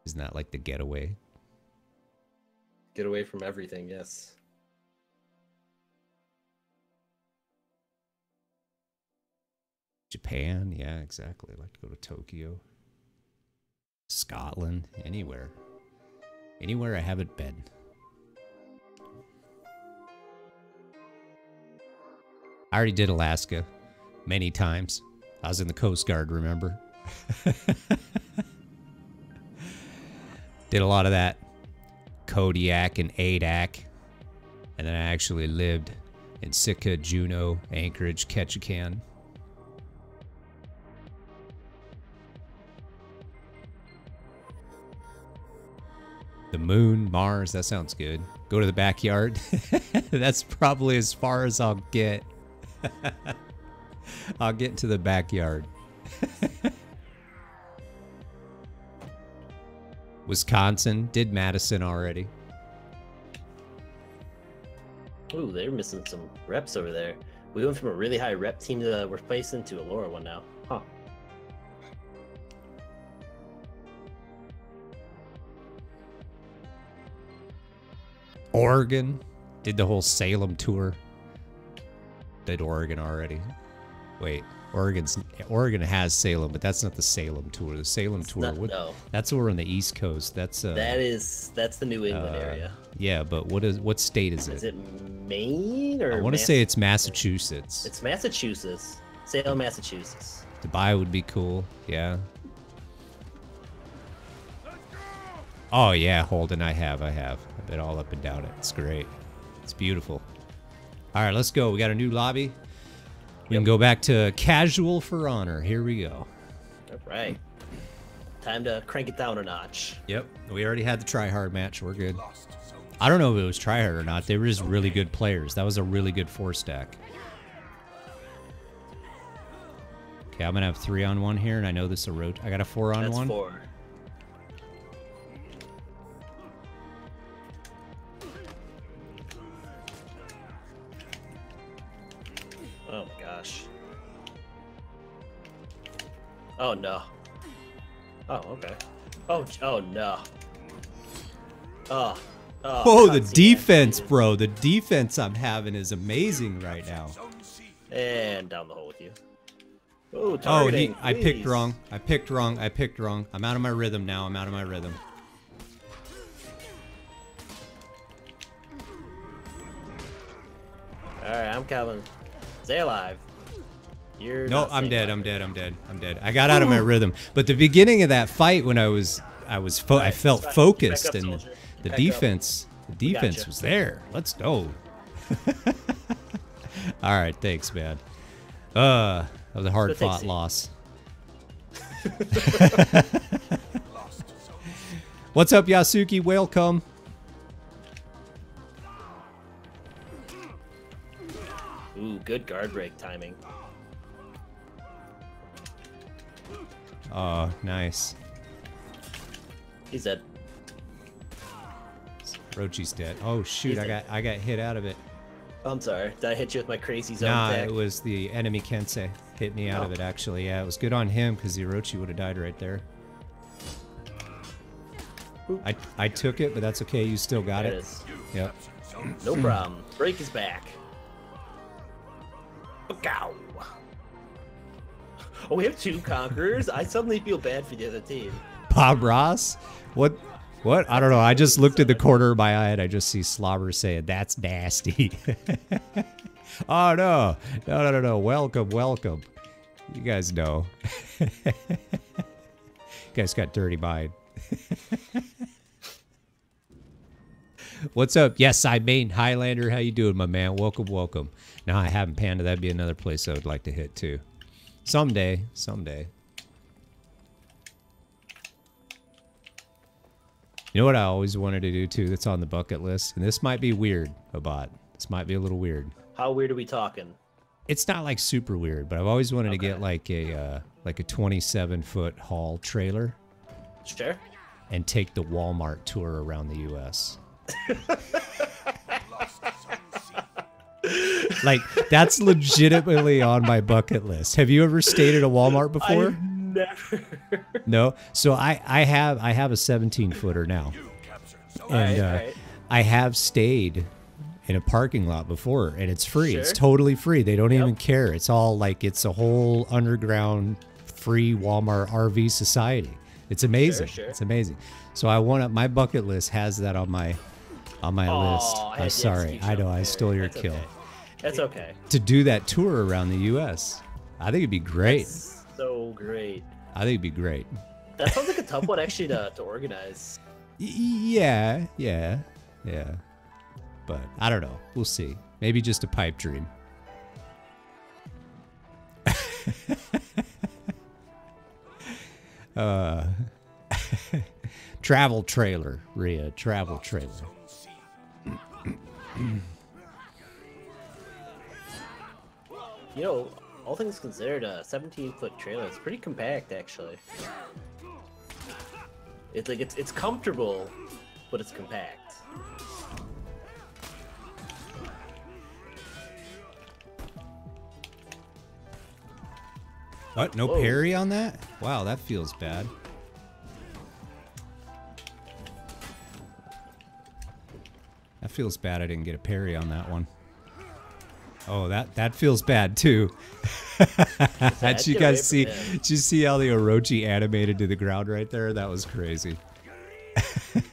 Isn't that like the getaway? Get away from everything. Yes. Japan, yeah, exactly. I'd like to go to Tokyo. Scotland, anywhere. Anywhere I haven't been. I already did Alaska many times. I was in the Coast Guard, remember? (laughs) did a lot of that. Kodiak and Adak. And then I actually lived in Sitka, Juneau, Anchorage, Ketchikan. The moon, Mars, that sounds good. Go to the backyard. (laughs) That's probably as far as I'll get. (laughs) I'll get to the backyard. (laughs) Wisconsin, did Madison already. Ooh, they're missing some reps over there. We went from a really high rep team that uh, we're placing to a lower one now. Huh. Oregon, did the whole Salem tour. Did Oregon already. Wait, Oregon's Oregon has Salem, but that's not the Salem tour. The Salem tour, not- what, no. that's over on the East Coast. That's uh, That is that's the New England uh, area. Yeah, but what is what state is it? Is it Maine or? I want to say it's Massachusetts. it's Massachusetts. Salem, Massachusetts. Dubai would be cool. Yeah. Oh yeah, Holden, I have, I have. I've been all up and down it. It's great. It's beautiful. All right, let's go. We got a new lobby. We can go back to casual for honor. Here we go. All right. Time to crank it down a notch. Yep. We already had the try hard match. We're good. I don't know if it was try hard or not. They were just really good players. That was a really good four stack. Okay, I'm gonna have three on one here, and I know this is a road. I got a four on That's one. four. Oh no. Oh, okay. Oh, oh no. Oh. Oh, Oh, the defense, bro. The defense I'm having is amazing right now. And down the hole with you. Oh, Oh, he, I picked wrong. I picked wrong. I picked wrong. I'm out of my rhythm now. I'm out of my rhythm. Alright, I'm coming. Stay alive. You're no, I'm dead. I'm dead. I'm dead. I'm dead. I got out of my rhythm. But the beginning of that fight, when I was, I was, fo- right, I felt right. focused, up, and the, defense, up. the defense gotcha. was there. Let's go. (laughs) All right, thanks, man. Uh, that was a hard fought loss. (laughs) What's up, Yasuki? Welcome. Ooh, good guard break timing. Oh, nice. He's dead. Rochi's dead. Oh shoot, He's I dead. got I got hit out of it. Oh, I'm sorry. Did I hit you with my crazy zone Nah, attack? it was the enemy Kensei hit me out of Oh. it actually. Yeah, it was good on him because the Orochi would have died right there. I I took it, but that's okay. You still got There it. it. Yep. No problem. Break is back. Bow. Oh, we have two conquerors. I suddenly feel bad for the other team. Bob Ross? What? What? I don't know. I just looked at the corner of my eye and I just see Slobber saying, "That's nasty." (laughs) oh no, no, no, no, no! Welcome, welcome. You guys know. (laughs) you guys got dirty mind. (laughs) What's up? Yes, I mean Highlander. How you doing, my man? Welcome, welcome. Now I haven't Panda. That'd be another place I would like to hit too. Someday, someday. You know what I always wanted to do too? That's on the bucket list, and this might be weird, Abot. This might be a little weird. How weird are we talking? It's not like super weird, but I've always wanted to get like a uh, like a 27 foot haul trailer Sure. and take the Walmart tour around the U.S. (laughs) like that's legitimately on my bucket list. Have you ever stayed at a Walmart before? I've never. No. So I I have I have a 17 footer now. you captured zone and uh. I have stayed in a parking lot before, and it's free. It's totally free. They don't Yep. even care. It's all like it's a whole underground free Walmart RV society. It's amazing. sure. It's amazing. So I want to. My bucket list has that on my on my list. I I'm sorry. I know I stole your That's kill. okay. That's okay. To do that tour around the U.S. I think it'd be great. That's so great. I think it'd be great. That sounds like a tough one actually to, to organize. Yeah, yeah, yeah. But I don't know. We'll see. Maybe just a pipe dream. (laughs) uh, (laughs) travel trailer, Rhea. Travel trailer. You know, all things considered, a 17 foot trailer is pretty compact actually. It's like it's it's comfortable, but it's compact. What? No Whoa. parry on that? Wow, that feels bad. That feels bad. I didn't get a parry on that one. Oh, that that feels bad too. (laughs) Did you guys see? Did you see how the Orochi animated to the ground right there? That was crazy. Give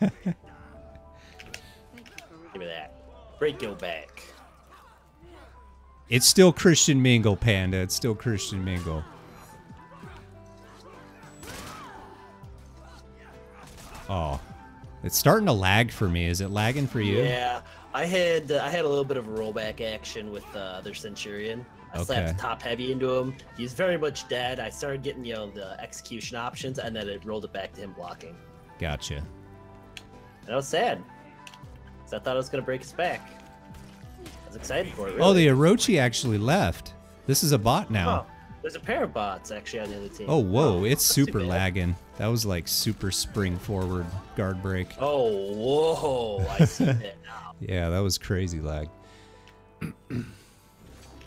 me that. Break your back. It's still Christian Mingle, Panda. It's still Christian Mingle. Oh, it's starting to lag for me. Is it lagging for you? Yeah, I had uh, I had a little bit of a rollback action with uh, their Centurion. I slapped Okay. the top heavy into him. He's very much dead. I started getting you know the execution options, and then it rolled it back to him blocking. Gotcha. And I was sad. 'cause I thought I was gonna break his back. I was excited for it. Really. Oh, the Orochi actually left. This is a bot now. Oh, there's a pair of bots actually on the other team. Oh, whoa, it's super lagging. That was like super spring forward guard break. Oh, whoa! I see that now. (laughs) Yeah, that was crazy lag. (clears throat)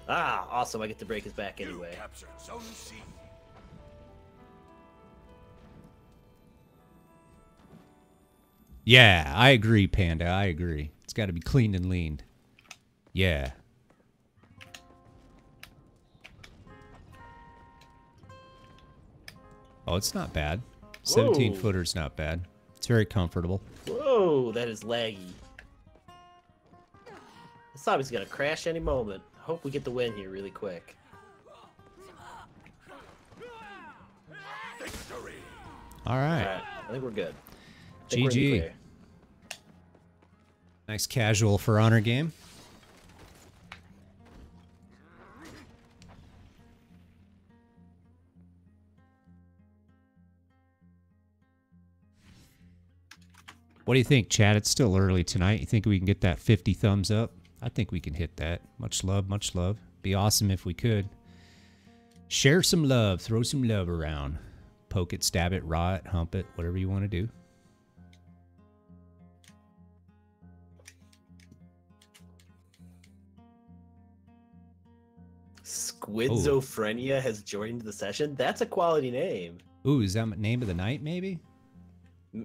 Ah, awesome! I get to break his back anyway. Captured zone C. Yeah, I agree, Panda. I agree. It's got to be cleaned and leaned. Yeah. Oh, it's not bad. 17 Whoa. footer's not bad. It's very comfortable. Whoa, that is laggy. Thought he gonna crash any moment. Hope we get the win here really quick. Victory. All right. All right, I think we're good. Think we're GG. Nice casual for honor game. What do you think, Chad? It's still early tonight. You think we can get that 50 thumbs up? I think we can hit that. Much love, much love. Be awesome if we could. Share some love. Throw some love around. Poke it, stab it, raw it, hump it, whatever you want to do. Squizophrenia has joined the session. That's a quality name. Ooh, is that name of the night? Maybe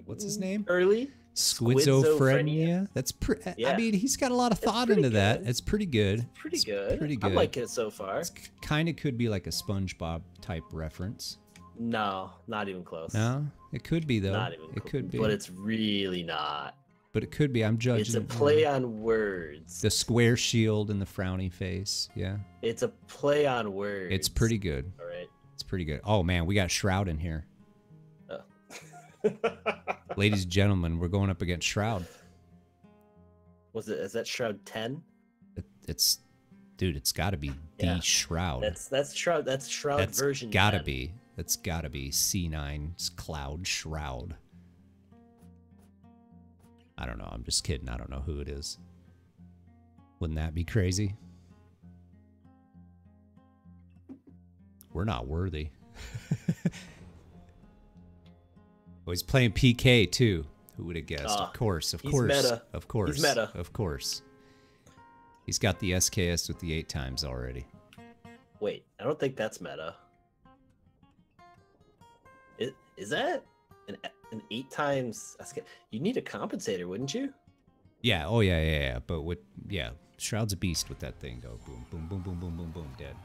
What's his mm, name? Early. Schizophrenia. That's pretty. Yeah. I mean, he's got a lot of thought into that. It's pretty good. Pretty It's good. Pretty good. I like it so far. Kind of could be like a SpongeBob type reference. No, not even close. No, it could be though. Not even. it close. could be, But it's really not. but it could be. I'm judging. It's a play on on words. the square shield and the frowny face. Yeah, It's a play on words. it's pretty good. All right. It's pretty good. Oh man, we got Shroud in here, (laughs) ladies and gentlemen. We're going up against Shroud. Was it? Is that Shroud ten? It, it's, dude, it's got to be the Yeah. Shroud. That's that's Shroud. That's Shroud That's version. gotta 10. be. That's gotta be C9's Cloud Shroud. I don't know. I'm just kidding. I don't know who it is. Wouldn't that be crazy? We're not worthy. (laughs) oh, he's playing PK too. Who would have guessed? Ah, of course, of he's course, meta. of course, He's meta. of course. He's got the SKS with the eight times already. Wait, I don't think that's meta. Is, is that an an eight times? SK You need a compensator, wouldn't you? Yeah. Oh yeah, yeah, yeah. But with yeah, Shroud's a beast with that thing though. Boom, boom, boom, boom, boom, boom, boom, dead.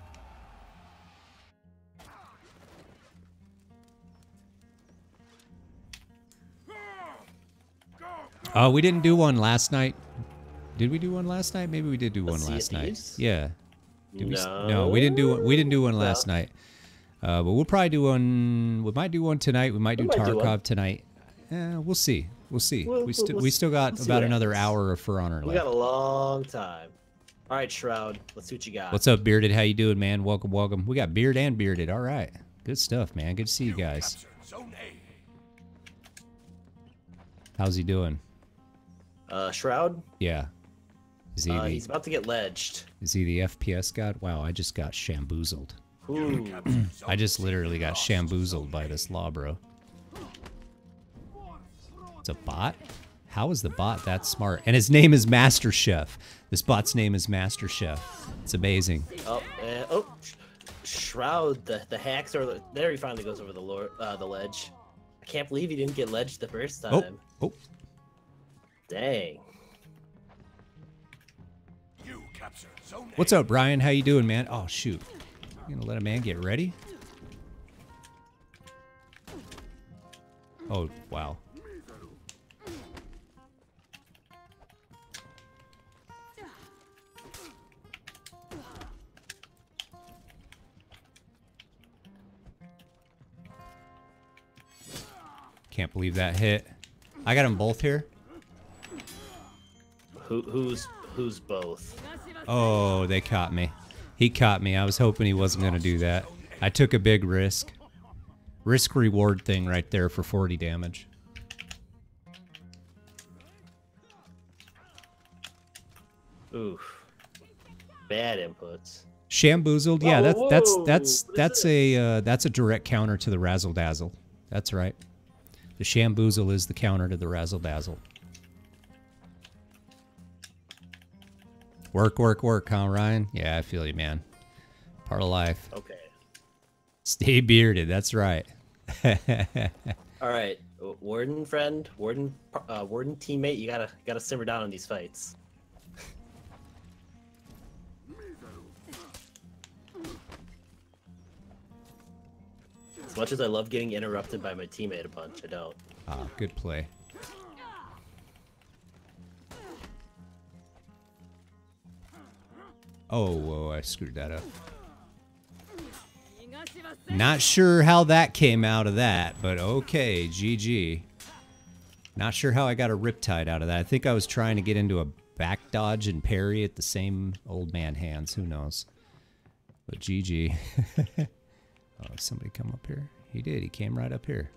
Oh, we didn't do one last night. Did we do one last night? Maybe we did do A one last night. Thieves? Yeah. Did we, no, no, we didn't do one. We didn't do one No. last night. Uh, but we'll probably do one. We might do one tonight. We might do We do one. Tarkov tonight. Eh, we'll see. We'll see. We'll- we we'll- still we'll we still got we'll about another hour of For Honor We got a long time. All right, Shroud. Let's see what you got. What's up, Bearded? How you doing, man? Welcome, welcome. We got Beard and Bearded. All right. Good stuff, man. Good to see you guys. Zone A. How's he doing? Uh, Shroud. Yeah. Is he, Uh, the, he's about to get ledged. is he the FPS god? Wow, I just got shamboozled. Ooh. (clears throat) I just literally got Lost shamboozled by this law, bro. It's a bot? How is the bot that smart? And his name is Master Chef. This bot's name is Master Chef. It's amazing. Oh, and, oh, Sh- Shroud. The the hacks are there. He finally goes over the lore, uh, the ledge. I can't believe he didn't get ledged the first time. Oh, oh, Dang. What's up, Brian? How you doing, man? Oh shoot, you gonna let a man get ready? Oh wow. Can't believe that hit. I got them both here. Who who's who's both? Oh, they caught me. He caught me. I was hoping he wasn't going to do that. I took a big risk. Risk reward thing right there for 40 damage. Oof. Bad inputs. Shamboozled. Yeah, that's that's that's that's a uh, that's a direct counter to the razzle dazzle. That's right. The shamboozle is the counter to the razzle dazzle. Work, work, work, huh, Ryan? Yeah, I feel you, man. Part of life. Okay. Stay bearded. That's right. (laughs) All right, warden friend, warden, uh, warden teammate. You gotta gotta simmer down on these fights. As much as I love getting interrupted by my teammate a bunch, I don't. Ah, good play. Oh, whoa, I screwed that up. Not sure how that came out of that, but okay, GG. Not sure how I got a riptide out of that. I think I was trying to get into a back dodge and parry at the same old man hands. Who knows? But GG. (laughs) oh, somebody come up here? He did. He came right up here.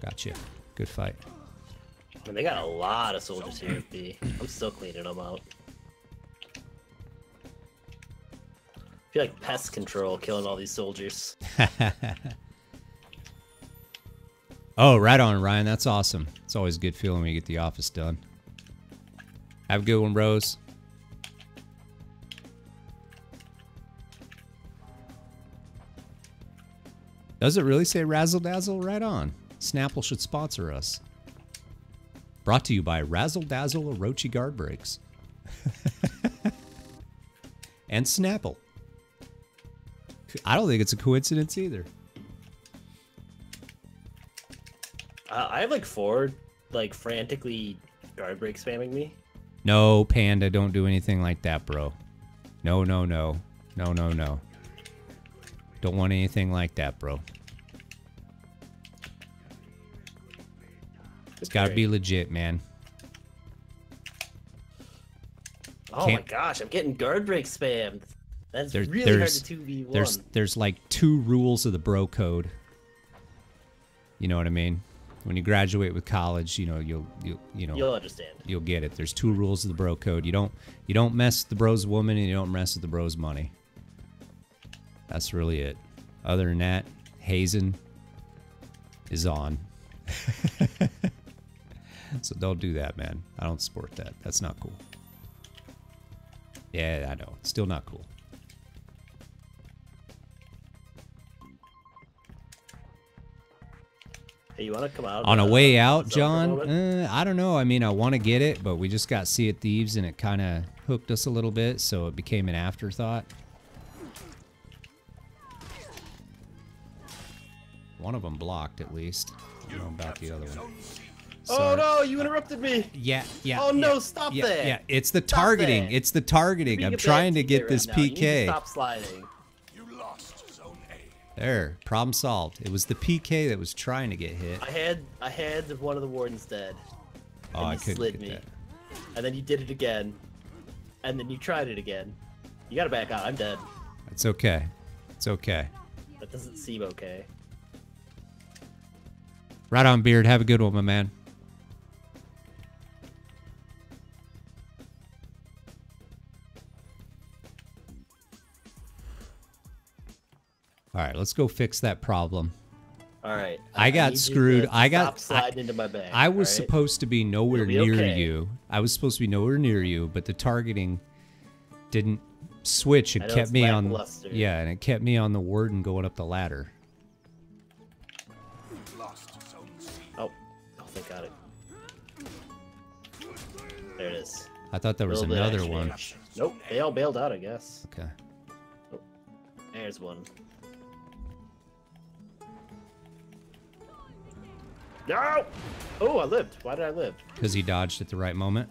Gotcha. Good fight. They got a lot of soldiers here B. I'm still cleaning them out. I feel like pest control killing all these soldiers. (laughs) oh, right on, Ryan. That's awesome. It's always a good feeling when you get the office done. Have a good one, Rose. Does it really say Razzle Dazzle? Right on. Snapple should sponsor us. Brought to you by Razzle Dazzle Orochi Guard Brakes. (laughs) and Snapple. I don't think it's a coincidence either. Uh, I have like four, like frantically guard break spamming me. No, Panda, don't do anything like that, bro. No, no, no. No, no, no. Don't want anything like that, bro. It's got to be legit, man. Oh Can't- my gosh, I'm getting guard break spammed. That's There's, really hard to 2v1. there's, there's like two rules of the bro code. You know what I mean? When you graduate with college, you know you'll you you know You'll understand. you'll get it. There's two rules of the bro code. You don't you don't mess the bro's woman and you don't mess with the bro's money. That's really it. Other than that, Hazen is on. (laughs) (laughs) so don't do that, man. I don't support that. That's not cool. Yeah, I know. Still not cool. Hey, you want to come out? On a way out, zone for a John? Uh, I don't know. I mean, I want to get it, but we just got Sea of Thieves and it kind of hooked us a little bit, so it became an afterthought. One of them blocked at least. I don't know about the other one. Zone Oh no, you interrupted me. Yeah, yeah. Oh, no, yeah, stop yeah, that. Yeah, it's the Stop targeting. that. It's the targeting. I'm trying to get right this now. You PK. stop sliding. You lost Zone A. There, problem solved. It was the PK that was trying to get hit. I had I had one of the wardens dead. Oh, and I you couldn't slid get me. that. And then you did it again. And then you tried it again. You gotta back out. I'm dead. It's okay. It's okay. That doesn't seem okay. Right on, Beard. Have a good one, my man. All right, let's go fix that problem. All right. I got screwed. I got- sliding into my bag. I was right? supposed to be nowhere be near okay. you. I was supposed to be nowhere near you, but the targeting didn't switch. It kept me on. Yeah, and it kept me on the warden going up the ladder. Lost Zone C. Oh, oh, thank God. It... There it is. I thought there was another one. Nope, they all bailed out, I guess. Okay. There's one. No! Oh, I lived. Why did I live? Because he dodged at the right moment.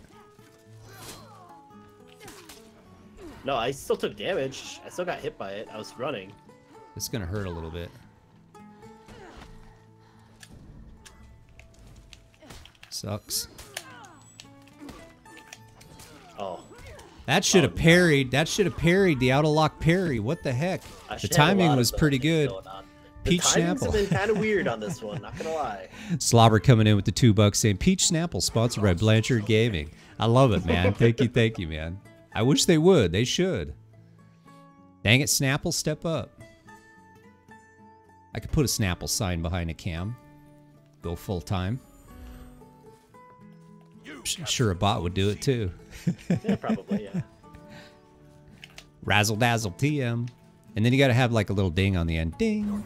No, I still took damage. I still got hit by it. I was running. It's gonna hurt a little bit. Sucks. Oh, That should have Oh, parried. That should have parried the out of lock parry. What the heck? I The should have a timing was pretty good. Going. The Peach timings Snapple. have been kind of weird on this (laughs) one. Not gonna lie. Slobber coming in with the two bucks saying Peach Snapple sponsored by Blanchard Gaming. I love it, man. Thank you, thank you, man. I wish they would. They should. Dang it, Snapple, step up. I could put a Snapple sign behind a cam. Go full time. You Sure, a bot would do it too. (laughs) Yeah, probably. Yeah. Razzle dazzle TM. And then you got to have like a little ding on the end. Ding.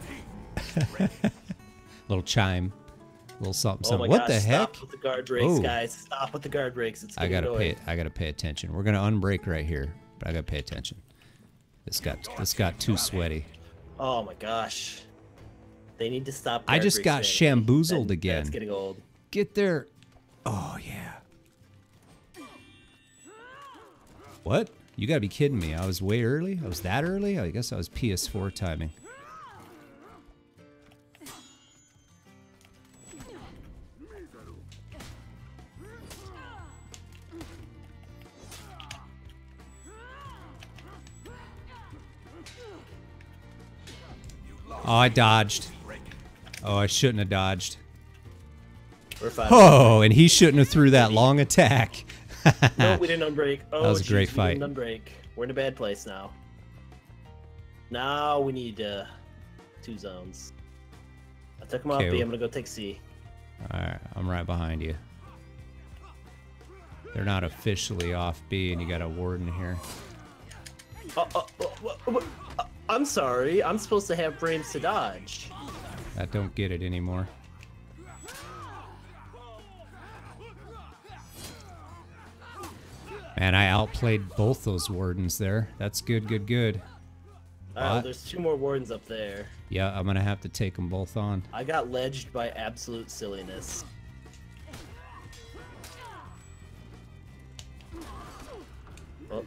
(laughs) little chime. Little something, Oh something. what gosh, the heck? Stop with the guard breaks, Oh. guys. Stop with the guard breaks. It's I gotta pay. I gotta pay attention. We're gonna unbreak right here, but I gotta pay attention. This got this got too sweaty. Oh my gosh. They need to stop. I just got me. shamboozled That- again. That's getting old. Get there. Oh yeah. What? You gotta be kidding me. I was way early. I was that early. Oh, I guess I was PS4 timing. Oh, I dodged. Oh, I shouldn't have dodged. Oh, and he shouldn't have threw that long attack. (laughs) no, we didn't unbreak. Oh, (laughs) that was a oh, jeez, great we fight. didn't unbreak. We're in a bad place now. Now we need uh, two zones. I took him off Okay, B. well- I'm gonna go take C. All right, I'm right behind you. They're not officially off B, and you got a warden here. Oh, oh, oh, oh, oh, oh, I'm sorry. I'm supposed to have brains to dodge. I don't get it anymore. Man, I outplayed both those wardens there. That's good, good, good. Oh, there's two more wardens up there. Yeah, I'm gonna have to take them both on. I got ledged by absolute silliness. Well,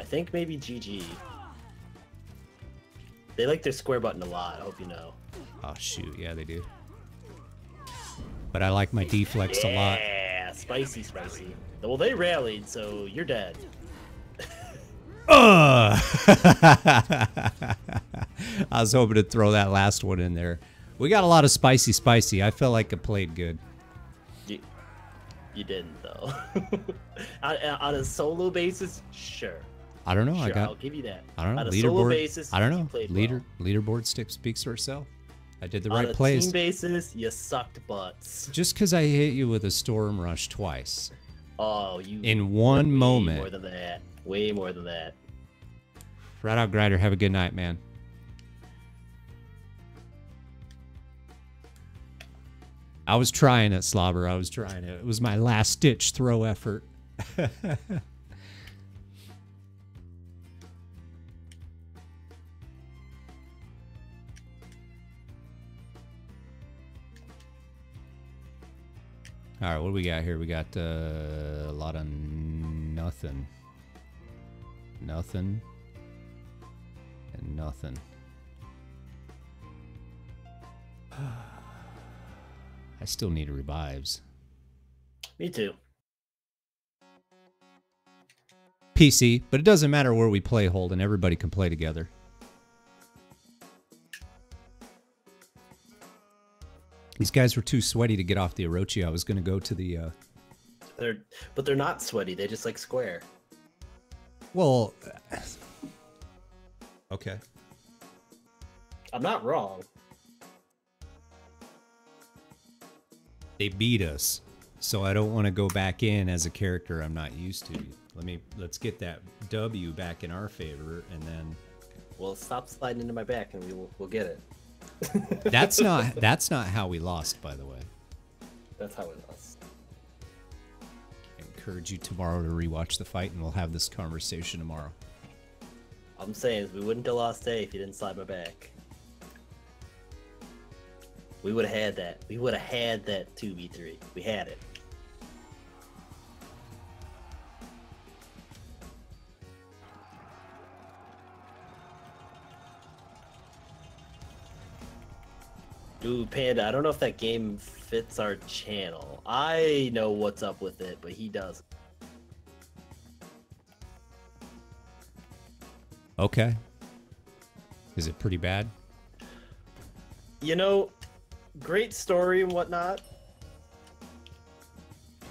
I think maybe GG. They like their square button a lot, I hope you know. Oh shoot, yeah they do. But I like my deflects a lot. Yeah, spicy, spicy. Well, they rallied, so you're dead. Ugh! (laughs) I was hoping to throw that last one in there. We got a lot of spicy, spicy. I felt like I played good. You, you didn't, though. (laughs) on, on a solo basis, sure. I don't know. I got. I'll give you that. I don't know. On a solo Leaderboard. basis, I don't know. Leader well. leaderboard stick speaks for itself. I did the On right a plays. team basis, you sucked butts. Just because I hit you with a storm rush twice Oh, you in one way moment. More than that. Way more than that. Right out, Grider. Have a good night, man. I was trying it, Slobber. I was trying it. It was my last ditch throw effort. (laughs) All right, what do we got here? We got uh, a lot of nothing. Nothing. And nothing. (sighs) I still need revives. Me too. PC, but it doesn't matter where we play Holden. Everybody can play together. These guys were too sweaty to get off the Orochi. I was going to go to the. Uh, They're but they're not sweaty. They just like square. well. (sighs) Okay. I'm not wrong. They beat us, so I don't want to go back in as a character I'm not used to. Let me let's get that W back in our favor, and then Well, stop sliding into my back, and we will we'll get it. That's not that's not how we lost, by the way. That's how it was. I encourage you tomorrow to rewatch the fight, and we'll have this conversation tomorrow. I'm saying is we wouldn't have lost A if you didn't slide my back. We would have had that. We would have had that 2v3. We had it. Ooh, Panda, I don't know if that game fits our channel. I know what's up with it, but he doesn't. Okay. Is it pretty bad? You know, great story and whatnot.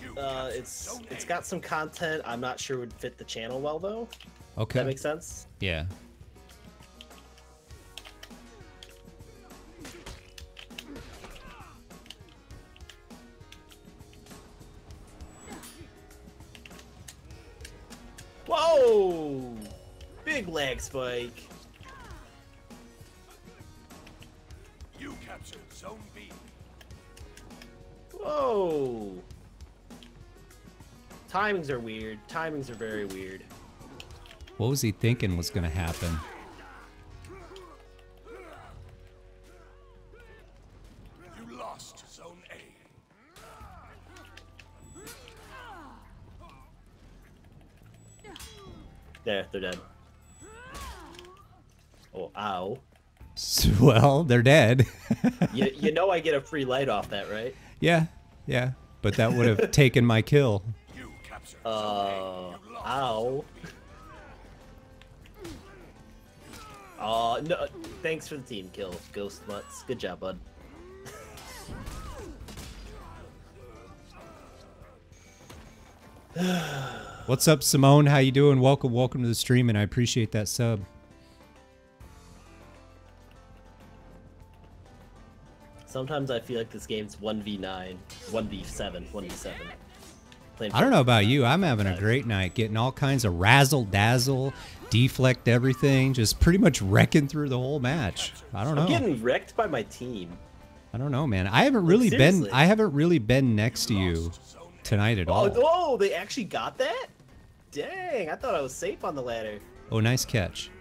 You Uh, it's Zone it's A. got some content I'm not sure would fit the channel well though. Okay. That makes sense. yeah. Big lag spike. You captured Zone B. Whoa! Timings are weird. Timings are very weird. What was he thinking was going to happen? You lost Zone A. There, they're dead. Ow. Well, they're dead. you, (laughs) you know I get a free light off that, right? yeah. Yeah. But that would have taken my kill. You captured Uh, Zone A. You lost. ow. Oh, no. Thanks for the team kill, Ghost Mutts. Good job, bud. What's up, Simone? How you doing? Welcome, welcome to the stream, and I appreciate that sub. Sometimes I feel like this game's 1v9, 1v7, 1v7. I don't know about you. I'm having a great night, getting all kinds of razzle dazzle, deflect everything, just pretty much wrecking through the whole match. I don't know. I'm getting wrecked by my team. I don't know, man. I haven't really been. I haven't really been next to you tonight at Oh, all. oh, they actually got that? Dang, I thought I was safe on the ladder. Oh, nice catch.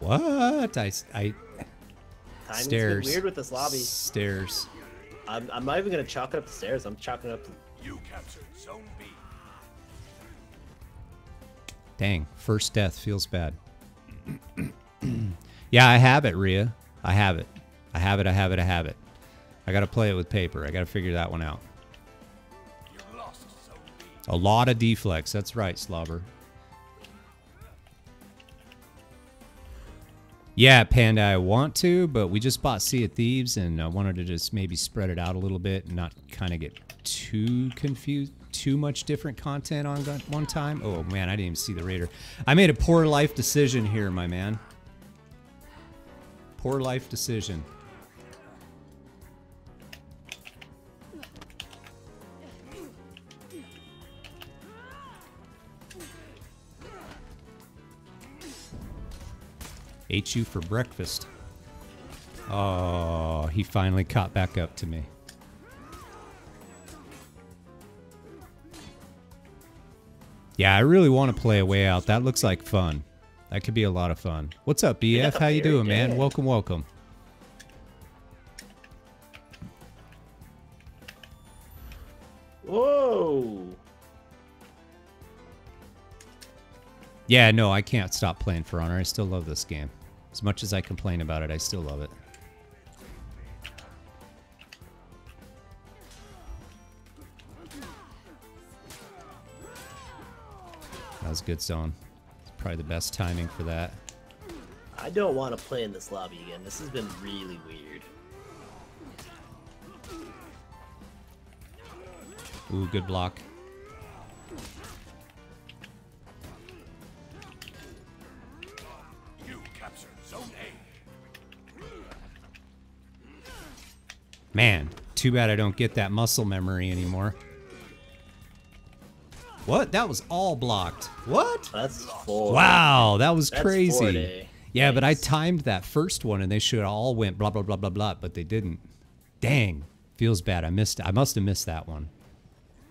What? I, I Timing's stairs. weird with this lobby. Stairs. I'm, I'm not even gonna chalk it up the stairs. I'm chalking it up. You captured Zone B. Dang, first death feels bad. (clears throat) yeah, I have it, Ria. I have it. I have it. I have it. I have it. I got to play it with paper. I got to figure that one out. You lost Zone B. A lot of deflects. That's right, Slobber. Yeah, Panda, I want to, but we just bought Sea of Thieves, and I wanted to just maybe spread it out a little bit and not kind of get too confused, too much different content on one time. Oh man, I didn't even see the Raider. I made a poor life decision here, my man. Poor life decision. Ate you for breakfast. Oh, he finally caught back up to me. Yeah, I really want to play a way out. That looks like fun. That could be a lot of fun. What's up, BF? Yeah, How you very doing, man? Welcome, welcome. whoa! Yeah, no, I can't stop playing For Honor. I still love this game. As much as I complain about it, I still love it. That was a good zone. It's probably the best timing for that. I don't want to play in this lobby again. This has been really weird. Ooh, good block. Man, too bad I don't get that muscle memory anymore. What? That was all blocked. What? That's four. Wow, that was That's crazy. 4-day. Yeah, but I timed that first one and they should all went blah blah blah blah blah, but they didn't. Dang, feels bad. I missed. I must have missed that one.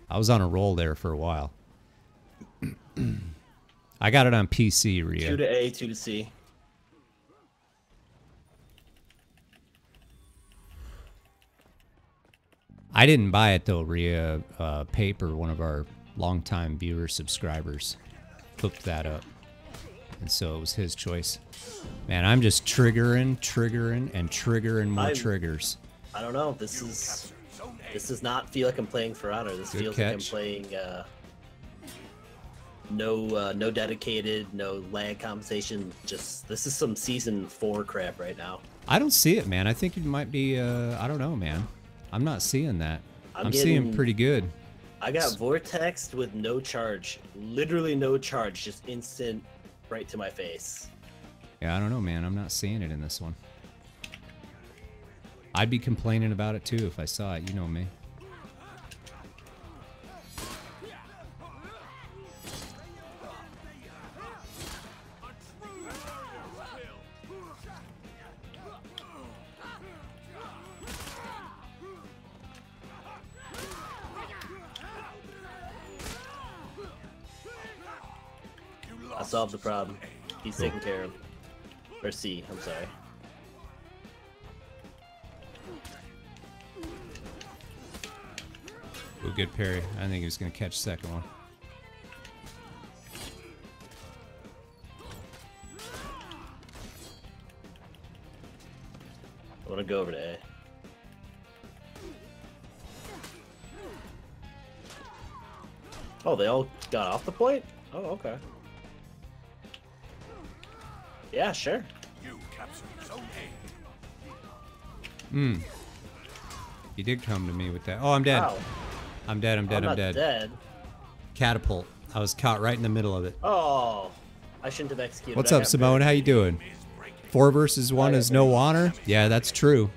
I was on a roll there for a while. (clears throat) I got it on PC, Two to A, two to C. I didn't buy it though, Ria. Uh, Paper, one of our longtime viewer subscribers, hooked that up, and so it was his choice. Man, I'm just triggering, triggering, and triggering more I'm- triggers. I don't know. This is Captured Zone A. this does not feel like I'm playing for honor. This Good feels like I'm playing uh, no uh, no dedicated, no lag compensation. Just this is some season four crap right now. I don't see it, man. I think it might be. Uh, I don't know, man. I'm not seeing that. I'm, I'm seeing pretty good. I got vortexed with no charge, literally no charge, just instant right to my face. Yeah, I don't know, man. I'm not seeing it in this one. I'd be complaining about it too if I saw it. You know me. Solved the problem. He's taken care of. Or C, I'm sorry. Oh, good parry. I think he was gonna catch second one. I want to go over to A. Oh, they all got off the point? Oh, okay. Yeah, sure. You captured Zone A. Hmm. You did come to me with that. Oh, I'm dead. Ow. I'm dead. I'm dead. I'm I'm, dead. dead. Catapult. I was caught right in the middle of it. Oh, I shouldn't have executed. What's I up, got Simone? How you doing? Four versus one got is no very- honor. Yeah, that's true.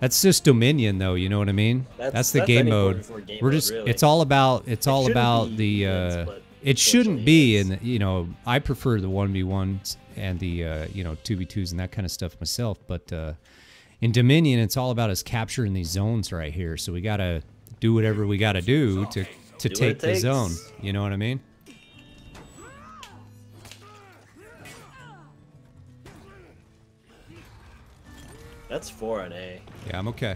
That's just Dominion, though. You know what I mean? That's- the that's game mode. Game We're mode, just. really. It's all about. It's all about the. Uh, it shouldn't be, and you know, I prefer the one v ones and the uh, you know two v twos and that kind of stuff myself. But uh, in Dominion, it's all about us capturing these zones right here. So we gotta do whatever we gotta do to to Do take the zone. You know what I mean? That's four on A. Yeah, I'm okay.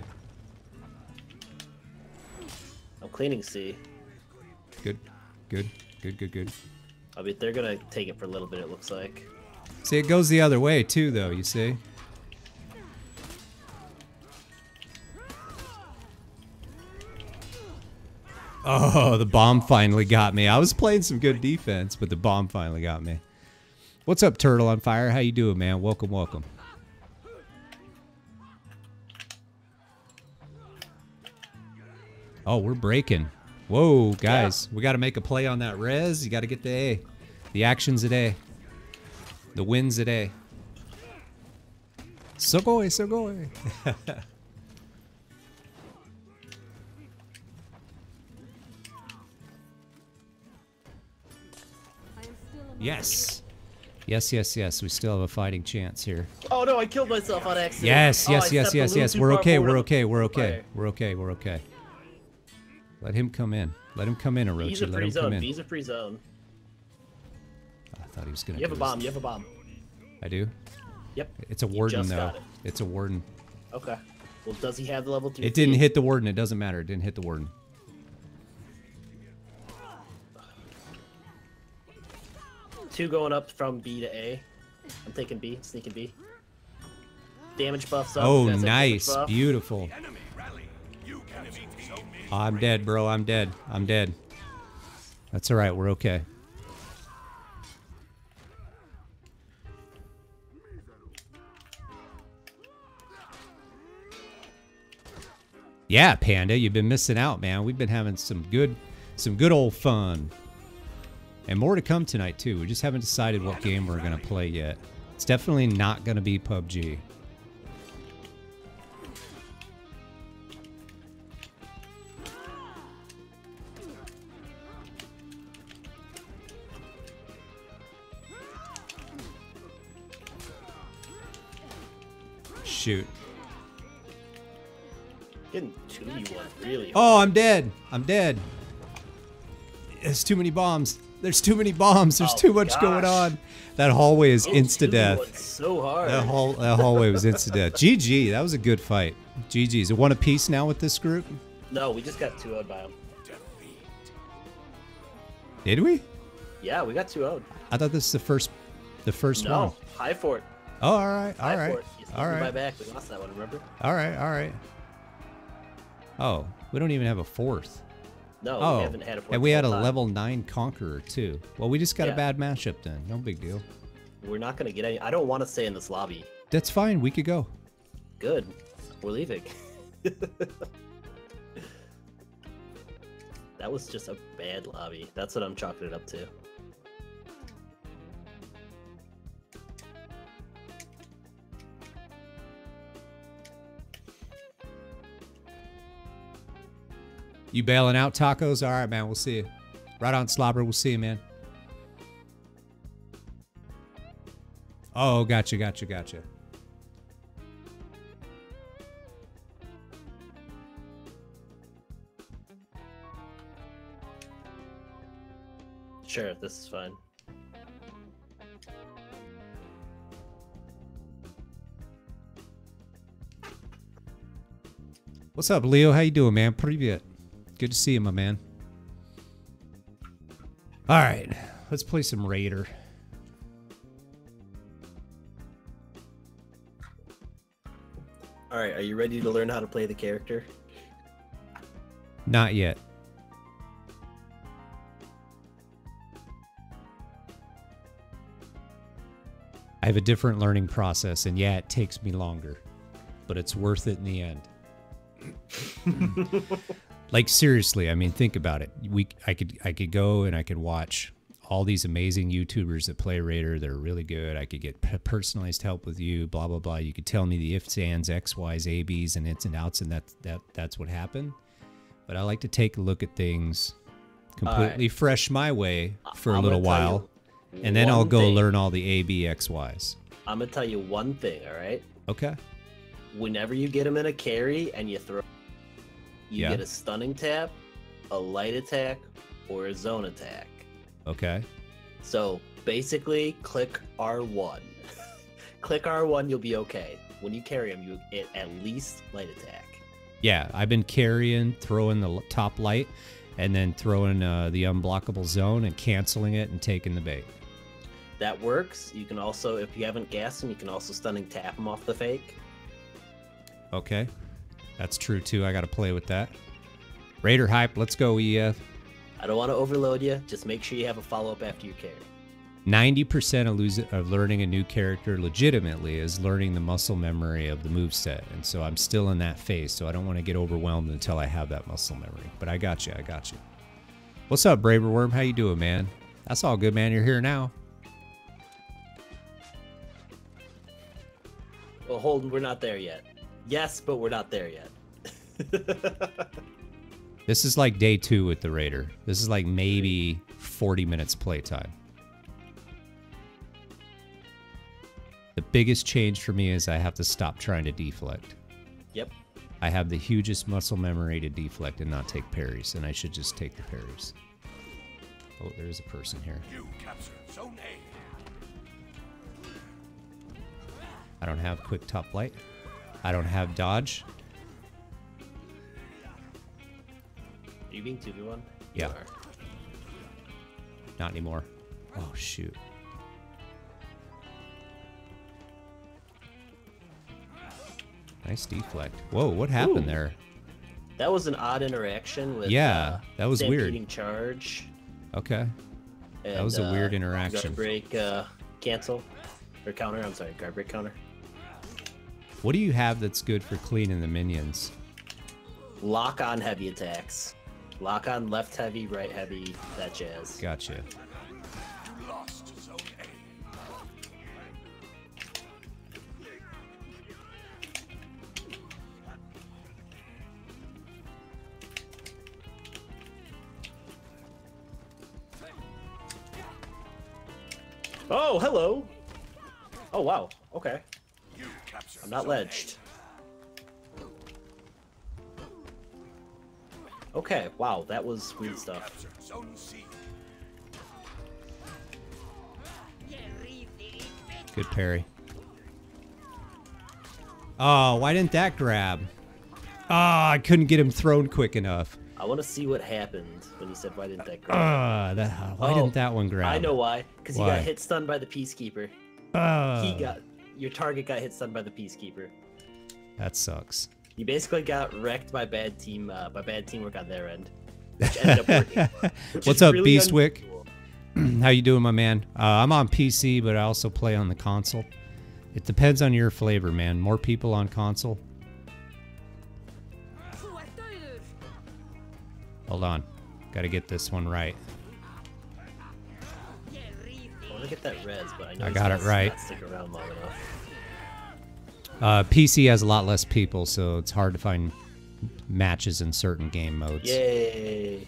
I'm cleaning C. Good, good, good, good, good. I mean, they're gonna take it for a little bit. It looks like. See, it goes the other way too, though. You see? Oh, the bomb finally got me. I was playing some good defense, but the bomb finally got me. What's up, Turtle on Fire? How you doing, man? Welcome, welcome. Oh, we're breaking. Whoa, guys. We got to make a play on that res. You got to get the A. The actions at A. The wins at A. Sugoi, sugoi. I am still a yes. Yes, yes, yes. We still have a fighting chance here. Oh no! I killed myself on accident. Yes, Oh, yes, I yes, yes, yes. We're okay. We're okay. We're okay. fire. We're okay. We're okay. Let him come in. Let him come in, B's a Orochi. Let free him come zone. in. B's a free zone. Thought he was gonna. You have a bomb. You have a bomb. I do. Yep. It's a warden though. it. It's a warden. Okay. Well, does he have the level two? It didn't hit the warden. It doesn't matter. It didn't hit the warden. Two going up from B to A. I'm taking B. Sneaking B. Damage buffs up. Oh, You guys have damage nice, buff. beautiful. Enemy rally. You can defeat zone mid. Oh, I'm dead, bro. I'm dead. I'm dead. That's all right. We're okay. Yeah, Panda, you've been missing out, man. We've been having some good, some good old fun, and more to come tonight too. We just haven't decided what game we're gonna play yet. It's definitely not gonna be PUBG. Shoot. Getting two you one really. Oh, I'm dead. I'm dead. There's too many bombs. There's too many bombs. There's Oh, too much going on. That hallway is Getting insta 2v1 death. So hard. That hall that hallway was insta death. (laughs) GG. That was a good fight. GG. Is it one apiece now with this group? No, we just got 2 0 by them. Did we? Yeah, we got 2 0. I thought this is the first the first No, one. high fort. Oh, all right. All High right. All back. We lost that one, remember? All right. All right. Oh, we don't even have a fourth. No, Oh, we haven't had a fourth and we had a time. level nine conqueror too. Well, we just got a Yeah. bad matchup then. No big deal. We're not gonna get any. I don't want to stay in this lobby. That's fine. We could go. Good. We're leaving. (laughs) that was just a bad lobby. That's what I'm chalking it up to. You bailing out tacos? All right, man. We'll see you. Right on, Slobber. We'll see you, man. Oh, gotcha, gotcha, gotcha. Sure, this is fine. What's up, Leo? How you doing, man? Привет. Good to see you, my man. All right, let's play some Raider. All right, are you ready to learn how to play the character? Not yet. I have a different learning process, and yeah, it takes me longer, but it's worth it in the end. (laughs) like seriously, I mean, think about it. We, I could, I could go and I could watch all these amazing YouTubers that play Raider. They're really good. I could get personalized help with you. Blah blah blah. You could tell me the ifs, ands, x, y's, a, b's, and ins and outs, and that that that's what happened. But I like to take a look at things completely fresh my way for a I'm little while, and then I'll go thing. learn all the a, b, x, y's. I'm gonna tell you one thing, all right? Okay. Whenever you get them in a carry and you throw, you Yeah. get a stunning tap, a light attack, or a zone attack. Okay. So basically, click R1. (laughs) click R1, you'll be okay. When you carry him, you get at least light attack. Yeah, I've been carrying, throwing the top light, and then throwing uh, the unblockable zone and canceling it and taking the bait. That works. You can also, if you haven't gassed him, you can also stunning tap him off the fake. Okay, that's true too. I got to play with that. Raider hype, let's go, EF. I don't want to overload you. Just make sure you have a follow up after you carry. 90% of, lose- of learning a new character legitimately is learning the muscle memory of the moveset. And so I'm still in that phase, so I don't want to get overwhelmed until I have that muscle memory. But I got you, I got you. What's up, Braver Worm? How you doing, man? That's all good, man. You're here now. Well, Holden, we're not there yet. Yes, but we're not there yet. (laughs) This is like day two with the Raider. This is like maybe 40 minutes playtime. The biggest change for me is I have to stop trying to deflect. yep. I have the hugest muscle memory to deflect and not take parries, and I should just take the parries. Oh, there's a person here. You capture Zone A. I don't have quick top light. I don't have dodge. Are you being 2v1? Yeah. Not anymore. Oh, shoot. Nice deflect. Whoa, what happened Ooh. there? That was an odd interaction with. Yeah, uh, that was weird. charge. Okay. And, was a weird uh, interaction. Guard break, uh, cancel, or counter. I'm sorry, guard break counter. What do you have that's good for cleaning the minions? Lock on heavy attacks. Lock on left heavy, right heavy, that jazz. Gotcha. You lost Zone A. Oh, hello. Oh wow. Okay. You capture I'm not Zone A. ledged. Okay. Wow, that was You weird stuff. capture Zone C. Good parry. Oh, why didn't that grab? Ah, I couldn't get him thrown quick enough. I want to see what happened when you said why didn't that grab? Ah, that, why Oh, didn't that one grab? I know why. Because he got hit stunned by the peacekeeper. Ah, He got your target got hit stunned by the peacekeeper. that sucks. You basically got wrecked by bad team uh, by bad teamwork on their end. Which ended up working. (laughs) which What's up, really Beastwick? (clears throat) How you doing, my man? Uh, I'm on PC, but I also play on the console. It depends on your flavor, man. More people on console. Hold on. Got to get this one right. To get that res, but I know I got it right. Stick around long enough. Uh, PC has a lot less people, so it's hard to find matches in certain game modes. Yay!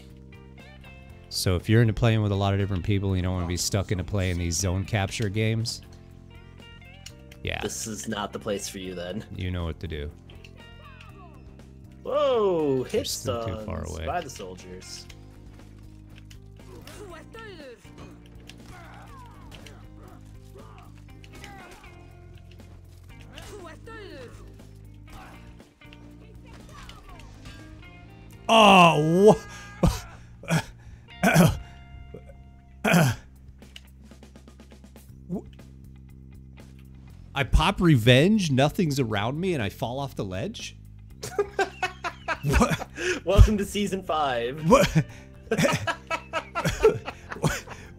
So if you're into playing with a lot of different people, you don't want to be stuck into playing these zone capture games. Yeah, This is not the place for you then. you know what to do. Whoa! Too stuns far away. by the soldiers. Oh, I pop revenge, nothing's around me, and I fall off the ledge? what? Welcome to season five. What?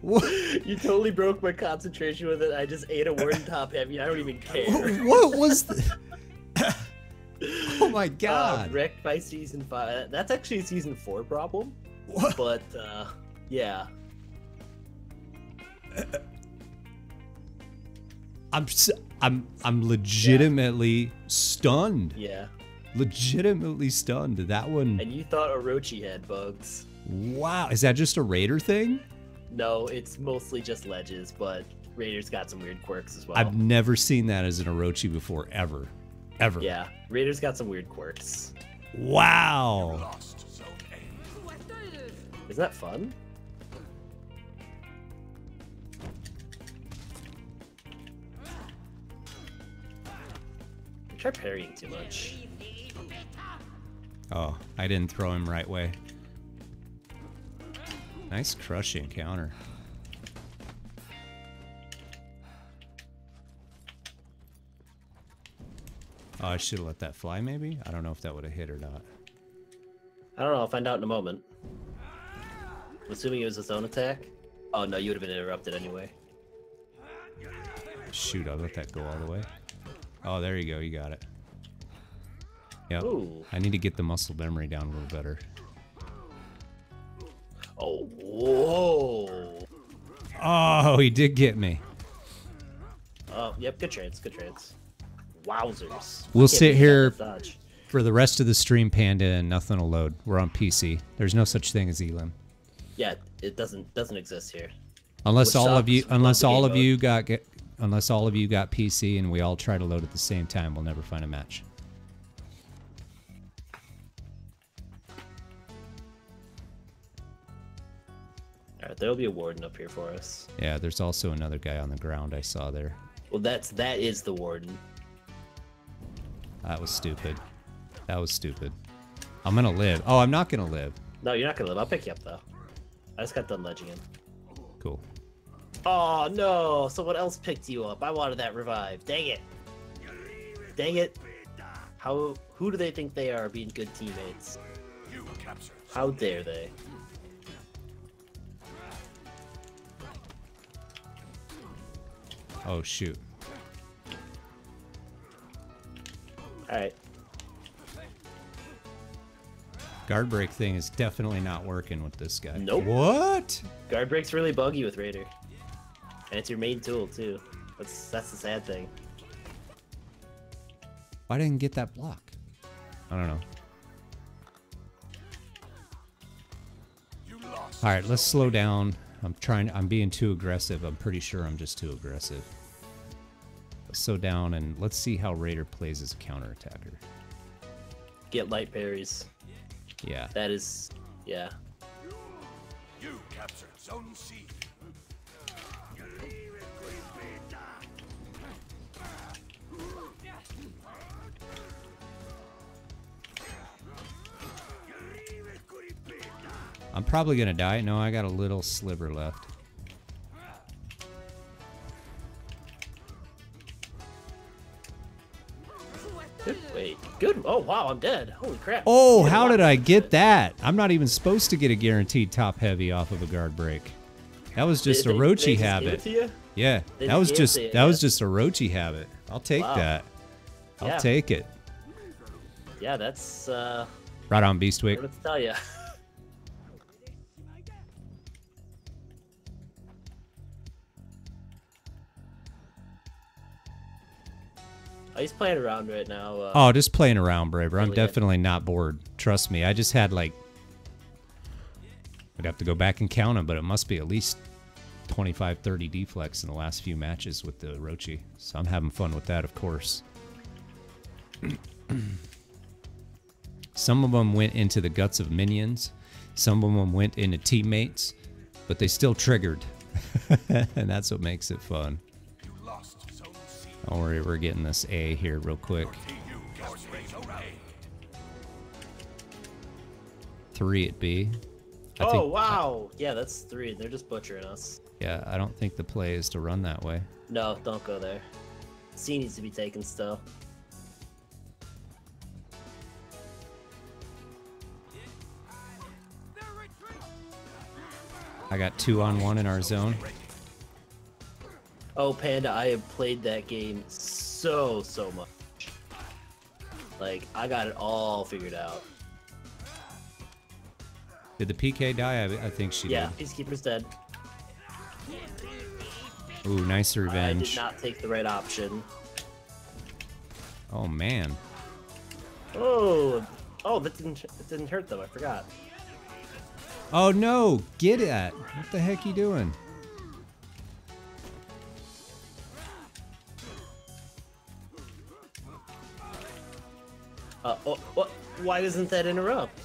what? You totally broke my concentration with it. I just ate a word top heavy. I don't even care. What was the... Oh my Uh, god. wrecked by season five. That's actually a season four problem. What? But uh, yeah, I'm I'm I'm legitimately stunned. yeah. Legitimately stunned. That one. And you thought Orochi had bugs. Wow. Is that just a Raider thing? No, it's mostly just ledges, but Raiders got some weird quirks as well. I've never seen that as an Orochi before, ever. Ever. Yeah, Raiders got some weird quirks. Wow. Lost Zone A. Isn't that fun? Try parrying too much. Oh, I didn't throw him right way. Nice crushing counter. Oh, I should have let that fly maybe? I don't know if that would have hit or not. I don't know. I'll find out in a moment. I'm assuming it was his own attack. Oh no, you would have been interrupted anyway. Shoot, I'll let that go all the way. Oh, there you go. You got it. Yep. Ooh. I need to get the muscle memory down a little better. Oh, whoa. Oh, he did get me. Oh, yep. Good trades. Good trades. Wowzers. We'll sit here- For the rest of the stream, Panda, and nothing will load. We're on PC. There's no such thing as Elim. Yeah, it doesn't doesn't exist here. Unless Which all of you, unless all of you got get, unless all of you got PC and we all try to load at the same time, we'll never find a match. All right, there'll be a warden up here for us. Yeah, there's also another guy on the ground I saw there. Well, that's that is the warden. That was stupid. That was stupid. I'm gonna live. Oh, I'm not gonna live. No, you're not gonna live. I'll pick you up though. I just got done ledging him. Cool. Oh no! Someone else picked you up. I wanted that revive. Dang it! Dang it! How? Who do they think they are, being good teammates? How dare they? Oh shoot. All right. Guard break thing is definitely not working with this guy. Nope. What? Guard break's really buggy with Raider, and it's your main tool too. That's that's the sad thing. Why didn't get that block? I don't know. You lost. All right, let's slow down. I'm trying. I'm being too aggressive. I'm pretty sure I'm just too aggressive. Let's down and let's see how Raider plays as a counter attacker. Get light parries. Yeah. That is, yeah. You captured Zone C. I'm probably gonna die. No, I got a little sliver left. Good. Oh wow, I'm dead. Holy crap. Oh, Yeah, how did I get that? I'm not even supposed to get a guaranteed top heavy off of a guard break. That was just They- a they- Rochi they it habit. Yeah, They that was it just that was just a Rochi habit. I'll take Wow. that. I'll Yeah. take it. Yeah, that's uh. Right on Beastwick. what to tell you. (laughs) he's playing around right now. Uh, Oh, just playing around, Braver. I'm good. definitely not bored. Trust me. I just had like I'd have to go back and count them, but it must be at least 25, 30 deflects in the last few matches with the Rochi. So I'm having fun with that, of course. (clears throat) Some of them went into the guts of minions. Some of them went into teammates, but they still triggered. (laughs) and that's what makes it fun. Don't worry, we're getting this A here real quick. You captured Zone A. Three at B. I oh think, wow. Yeah, that's three. They're just butchering us. Yeah, I don't think the play is to run that way. No, don't go there. C needs to be taken still. I got two on one in our zone. Oh, Panda, I have played that game so, so much. Like I got it all figured out. Did the PK die? I, I think she did. Yeah, Peacekeeper's dead. Ooh, nice I revenge. did not take the right option. Oh man. Oh, oh, that didn't it didn't hurt though. I forgot. Oh no! Get it! What the heck you doing? Uh, oh, what? Why doesn't that interrupt?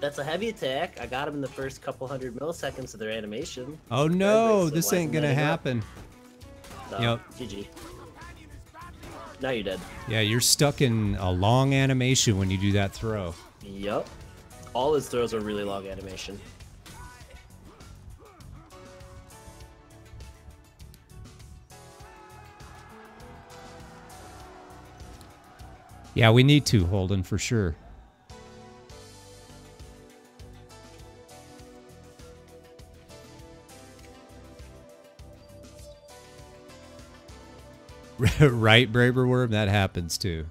That's a heavy attack. I got him in the first couple hundred milliseconds of their animation. Oh no! This ain't gonna happen. So, Yep. GG. Now you're dead. Yeah, you're stuck in a long animation when you do that throw. Yup. All his throws are really long animation. Yeah, we need to, Holden, for sure. (laughs) right, Braver Worm? That happens too.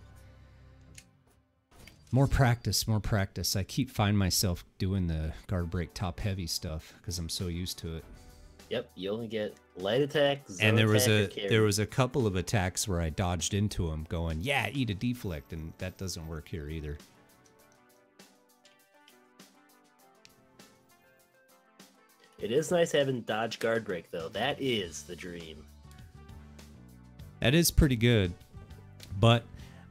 More practice, more practice. I keep find myself doing the guard break top heavy stuff because I'm so used to it. Yep, you only get light attack, and there was a there was a couple of attacks where I dodged into them, going, "Yeah, eat a deflect," and that doesn't work here either. It is nice having dodge guard break though. That is the dream. That is pretty good, but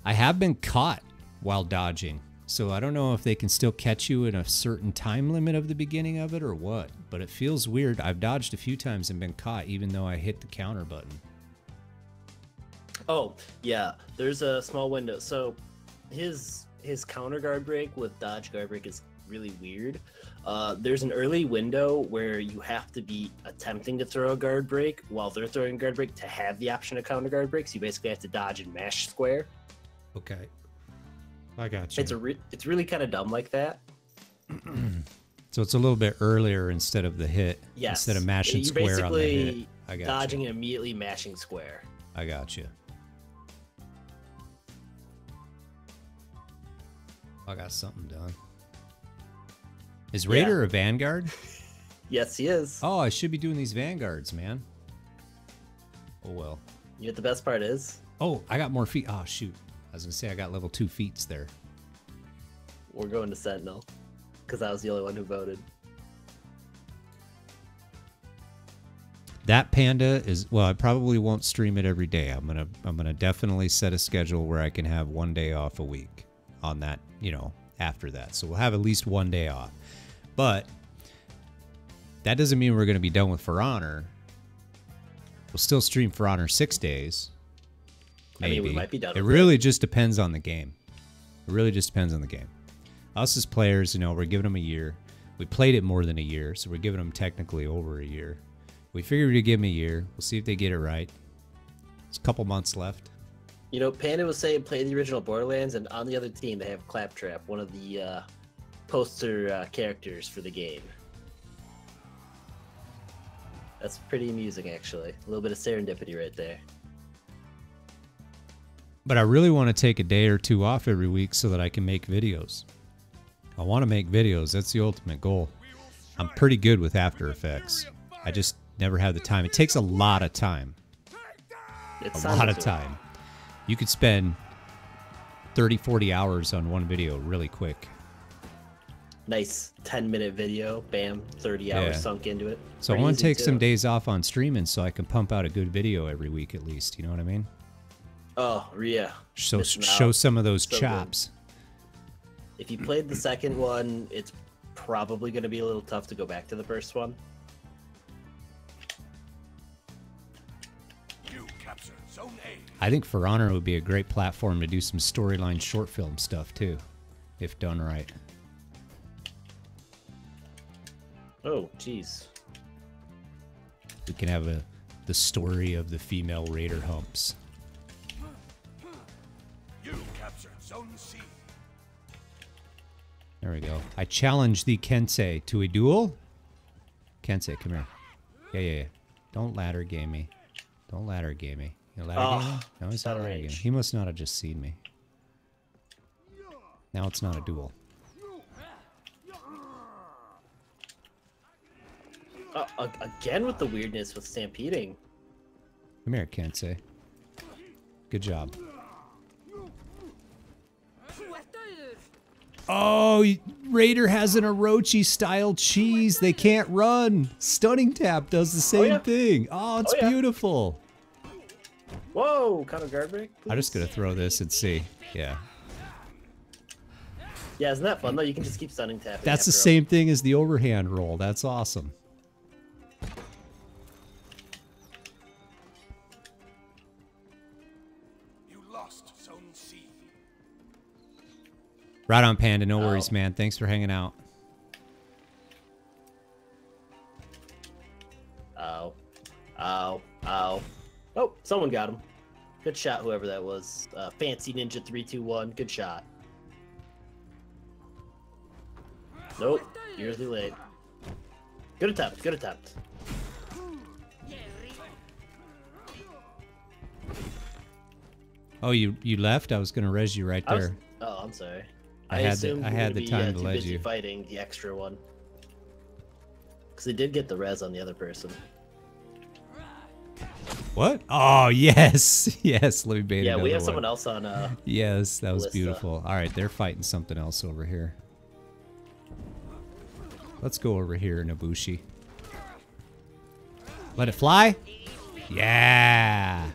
I have been caught while dodging, so I don't know if they can still catch you in a certain time limit of the beginning of it or what. But it feels weird. I've dodged a few times and been caught, even though I hit the counter button. Oh, yeah. There's a small window. So his his counter guard break with dodge guard break is really weird. Uh, there's an early window where you have to be attempting to throw a guard break while they're throwing guard break to have the option of counter guard break. So you basically have to dodge and mash square. Okay, I got you. It's a re- it's really kind of dumb like that. (clears throat) so it's a little bit earlier instead of the hit. Yes. Instead of mashing You're square on the hit. I got dodging you. and immediately mashing square. I got you. I got something done. Is Yeah. Raider a Vanguard? (laughs) Yes, he is. Oh, I should be doing these Vanguards, man. Oh well. You know what the best part is? Oh, I got more feet. Oh shoot. I was gonna say I got level two feats there. We're going to Sentinel because I was the only one who voted. That panda is well, I probably won't stream it every day. I'm gonna I'm gonna definitely set a schedule where I can have one day off a week on that, you know, after that. So we'll have at least one day off. But that doesn't mean we're gonna be done with For Honor. We'll still stream For Honor six days. I Maybe. mean, we might be done It with it. really just depends on the game. It really just depends on the game. Us as players, you know, we're giving them a year. We played it more than a year, so we're giving them technically over a year. We figured we'd give them a year. We'll see if they get it right. It's a couple months left. You know, Panda was saying play the original Borderlands, and on the other team they have Claptrap, one of the uh, poster uh, characters for the game. That's pretty amusing, actually. A little bit of serendipity right there. But I really want to take a day or two off every week so that I can make videos. I want to make videos. That's the ultimate goal. I'm pretty good with After Effects. I just never have the time. It takes a lot of time. It's a lot of time. You could spend 30, 40 hours on one video really quick. Nice 10 minute video, bam, 30 hours Yeah. sunk into it. So I want to take some days off on streaming so I can pump out a good video every week at least. You know what I mean? Oh, yeah. So show some of those So good. Chops. If you played the second one, it's probably going to be a little tough to go back to the first one. You captured Zone A. I think For Honor would be a great platform to do some storyline short film stuff too, if done right. Oh, jeez. We can have a the story of the female raider humps. There we go. I challenge the Kensei, to a duel. Kensei, come here. Yeah, yeah, yeah. Don't ladder game me. Don't ladder game me. You ladder Oh, game me? No, he's not ladder game. He must not have just seen me. Now it's not a duel. Uh, again with the weirdness with stampeding. Come here, Kensei. Good job. Oh, Raider has an Orochi style cheese. They can't run. Stunning tap does the oh, same yeah. thing. Oh, oh it's Oh, yeah. beautiful. Whoa, kind of guard break. I'm just gonna throw this and see. Yeah, Yeah, isn't that fun though? You can just keep stunning tapping. that's the same thing as the overhand roll. That's awesome. Right on, Panda. No worries, Oh. man. Thanks for hanging out. Ow. Ow. Ow. Oh, someone got him. Good shot, whoever that was. Uh, Fancy Ninja 321. Good shot. Nope. Years too late. Good attempt. Good attempt. Oh, you you left? I was gonna res you right I was, there. oh, I'm sorry. I had the- I had the time be, to uh, too let busy you. fighting the extra one. Because they did get the res on the other person. What? Oh (laughs) yes, yes. Let me bait Yeah, we have someone else on. Uh, Yes, that was Ballista. beautiful. All right, they're fighting something else over here. Let's go over here, Nobushi. Let it fly. Yeah.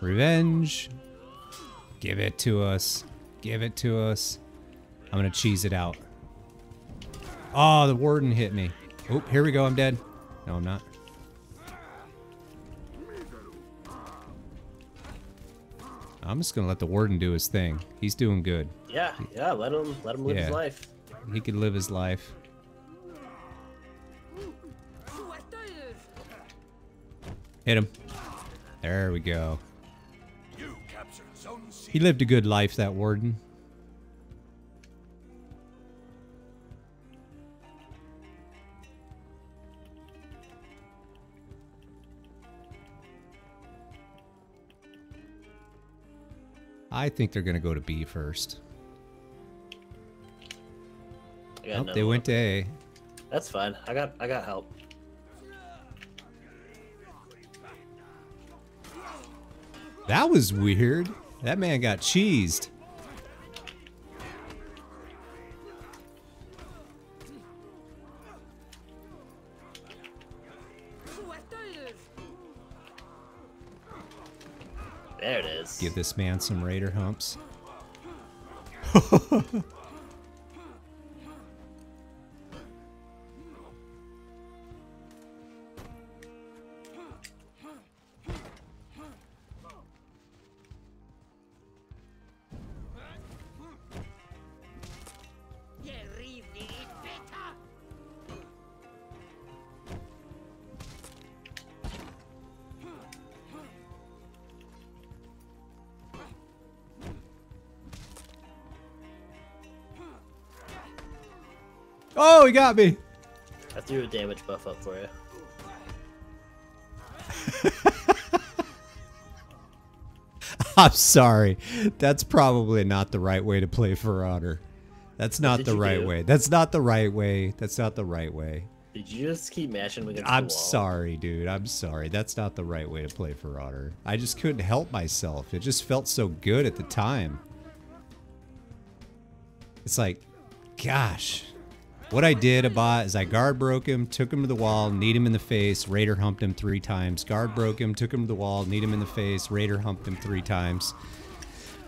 Revenge. Give it to us. Give it to us. I'm gonna cheese it out. Oh, the warden hit me. Oop, here we go. I'm dead. No, I'm not. I'm just gonna let the warden do his thing. He's doing good. yeah, yeah. Let him. Let him live Yeah. his life. He could live his life. Hit him. There we go. He lived a good life, that warden. I think they're going to go to B first. Nope, they went to A. That's fine. I got. I got help. That was weird. That man got cheesed. There it is. Give this man some Raider humps. (laughs) Oh, he got me. I threw a damage buff up for you. (laughs) I'm sorry. That's probably not the right way to play For Honor. That's not the right do? way. That's not the right way. That's not the right way. Did you just keep mashing against I'm the wall? sorry, dude. I'm sorry. That's not the right way to play For Honor. I just couldn't help myself. It just felt so good at the time. It's like, gosh. What I did about is I guard broke him, took him to the wall, kneed him in the face, Raider humped him three times. Guard broke him, took him to the wall, kneed him in the face, Raider humped him three times.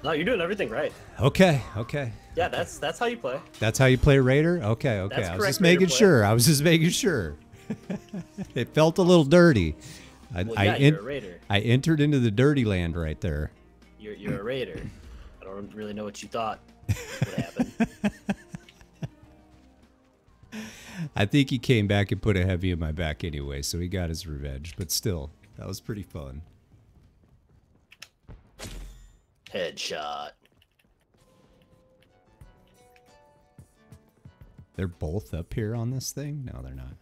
No, you're doing everything right. Okay, okay. Yeah, that's that's how you play. That's how you play Raider? Okay, okay. That's I was just making sure. I was just making sure. (laughs) it felt a little dirty. I, Well, I, yeah, en- a raider. I entered into the dirty land right there. You're you're a raider. I don't really know what you thought would happen. (laughs) I think he came back and put a heavy in my back anyway, so he got his revenge. But still, that was pretty fun. Headshot. They're both up here on this thing? No, they're not.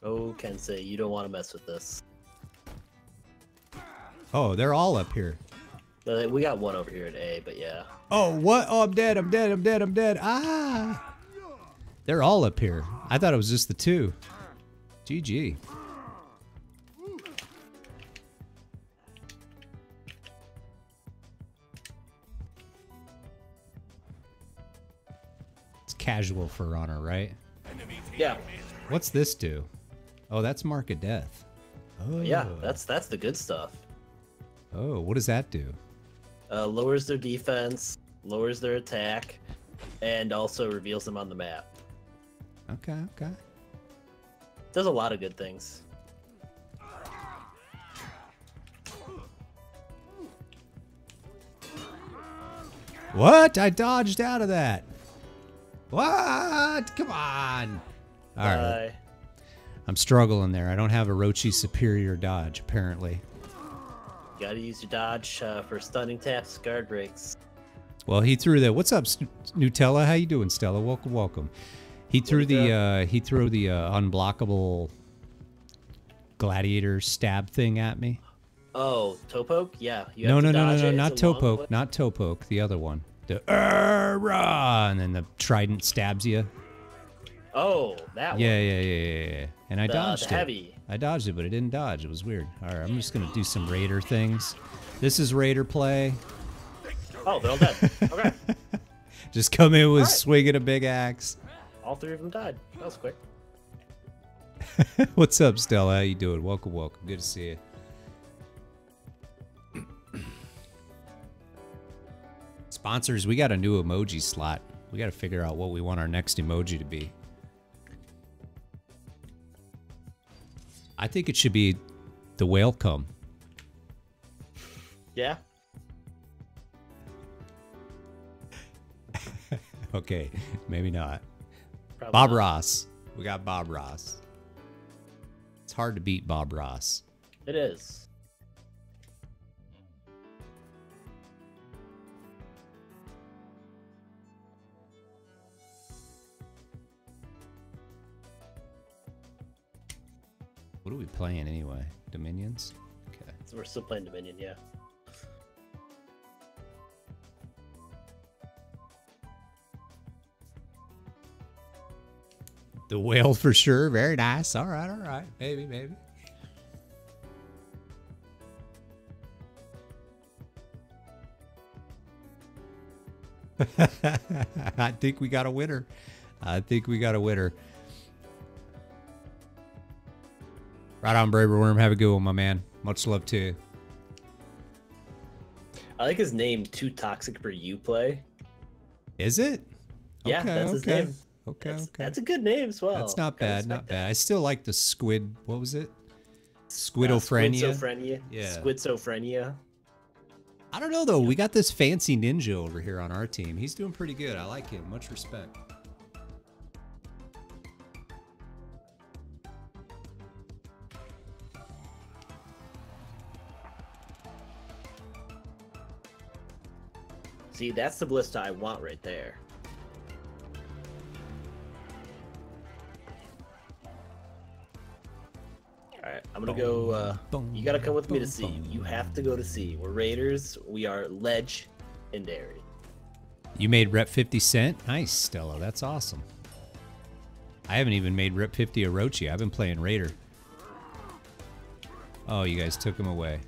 Oh, Kensei, you don't want to mess with this. Oh, they're all up here. Uh, we got one over here at A, but yeah. Oh, what? Oh, I'm dead. I'm dead. I'm dead. I'm dead. Ah. They're all up here. I thought it was just the two. GG. It's casual for honor, right? Yeah. What's this do? Oh, that's mark of death. Oh. Yeah, that's that's the good stuff. Oh, what does that do? Uh, lowers their defense, lowers their attack, and also reveals them on the map. Okay, okay. Does a lot of good things. What? I dodged out of that. What? Come on. All right. I'm struggling there. I don't have Orochi superior dodge, apparently. Gotta use your dodge uh, for stunning taps, guard breaks. Well, he threw that. What's up, S- Nutella? How you doing, Stella? Welcome, welcome. He threw the. Uh, he threw the uh, unblockable gladiator stab thing at me. Oh, toe poke? Yeah. You no, have no, to no, no, dodge no, it. not It's poke, long toe poke, way- not toe poke. The other one. The "Arr, rah," and then the trident stabs you. Oh, that one. Yeah, yeah, yeah, yeah, yeah. And I The- dodged the it. I dodged it, but it didn't dodge. It was weird. All right, I'm just gonna do some Raider things. This is Raider play. Oh, they're all dead. okay. (laughs) Just come in with Alright. swinging a big axe. All three of them died. That was quick. (laughs) What's up, Stella? How you doing? Welcome, welcome. Good to see you. (clears throat) Sponsors, we got a new emoji slot. We got to figure out what we want our next emoji to be. I think it should be the whale come. Yeah. (laughs) Okay, maybe not. Probably Bob not. Ross. We got Bob Ross. It's hard to beat Bob Ross. It is. What are we playing anyway? Dominions? Okay. So we're still playing Dominion, yeah. The whale for sure. Very nice. All right, all right. Maybe, maybe. (laughs) I think we got a winner. I think we got a winner. Right on, Braver Worm. Have a good one, my man. Much love to you. I like his name, Too Toxic for You Play. Is it? Yeah, Okay, that's his okay. name. Okay, That's, okay. that's a good name as well. That's not bad, not respect bad. that. I still like the squid. What was it? Uh, Squidophrenia. Squidophrenia. Yeah. Squidophrenia. I don't know though. We got this fancy ninja over here on our team. He's doing pretty good. I like him. Much respect. See, that's the ballista I want right there. Alright, I'm gonna go, uh, you gotta come with me to C. You have to go to C. We're Raiders, we are legendary. You made rep 50 cent. Nice, Stella. That's awesome. I haven't even made rep 50 Orochi. I've been playing Raider. Oh, you guys took him away.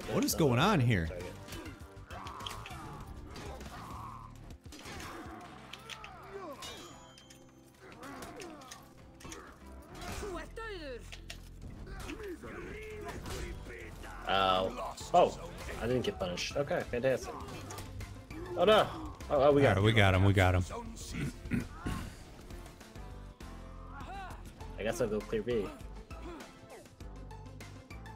What? Is going on here? Oh. Oh, I didn't get punished. Okay, fantastic. Oh no. Oh, oh we got right, we got him. We got him. I guess I'll go clear B.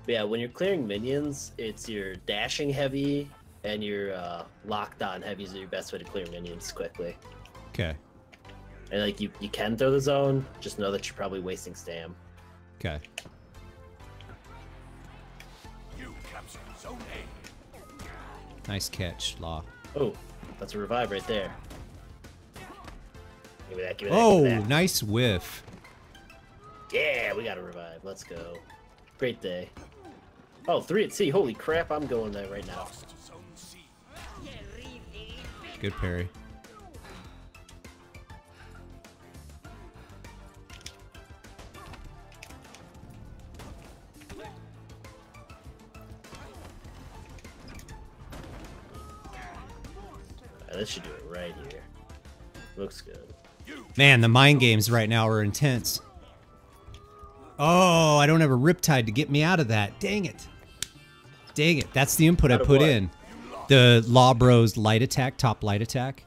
But yeah, when you're clearing minions, it's your dashing heavy and your uh, locked on heavies are your best way to clear minions quickly. Okay. And like you, you can throw the zone, just know that you're probably wasting stam. Okay. You captured Zone A. Nice catch, Law. Oh, That's a revive right there. Give me that, give me that, Oh, give me that. nice whiff. Yeah, we got a revive. Let's go. Great day. Oh, three at sea. Holy crap, I'm going there right now. Good parry. This should do it right here. Looks good. Man, the mind games right now are intense. Oh, I don't have a riptide to get me out of that. Dang it. Dang it. That's the input I Out of put in. The Law Bros light attack, top light attack.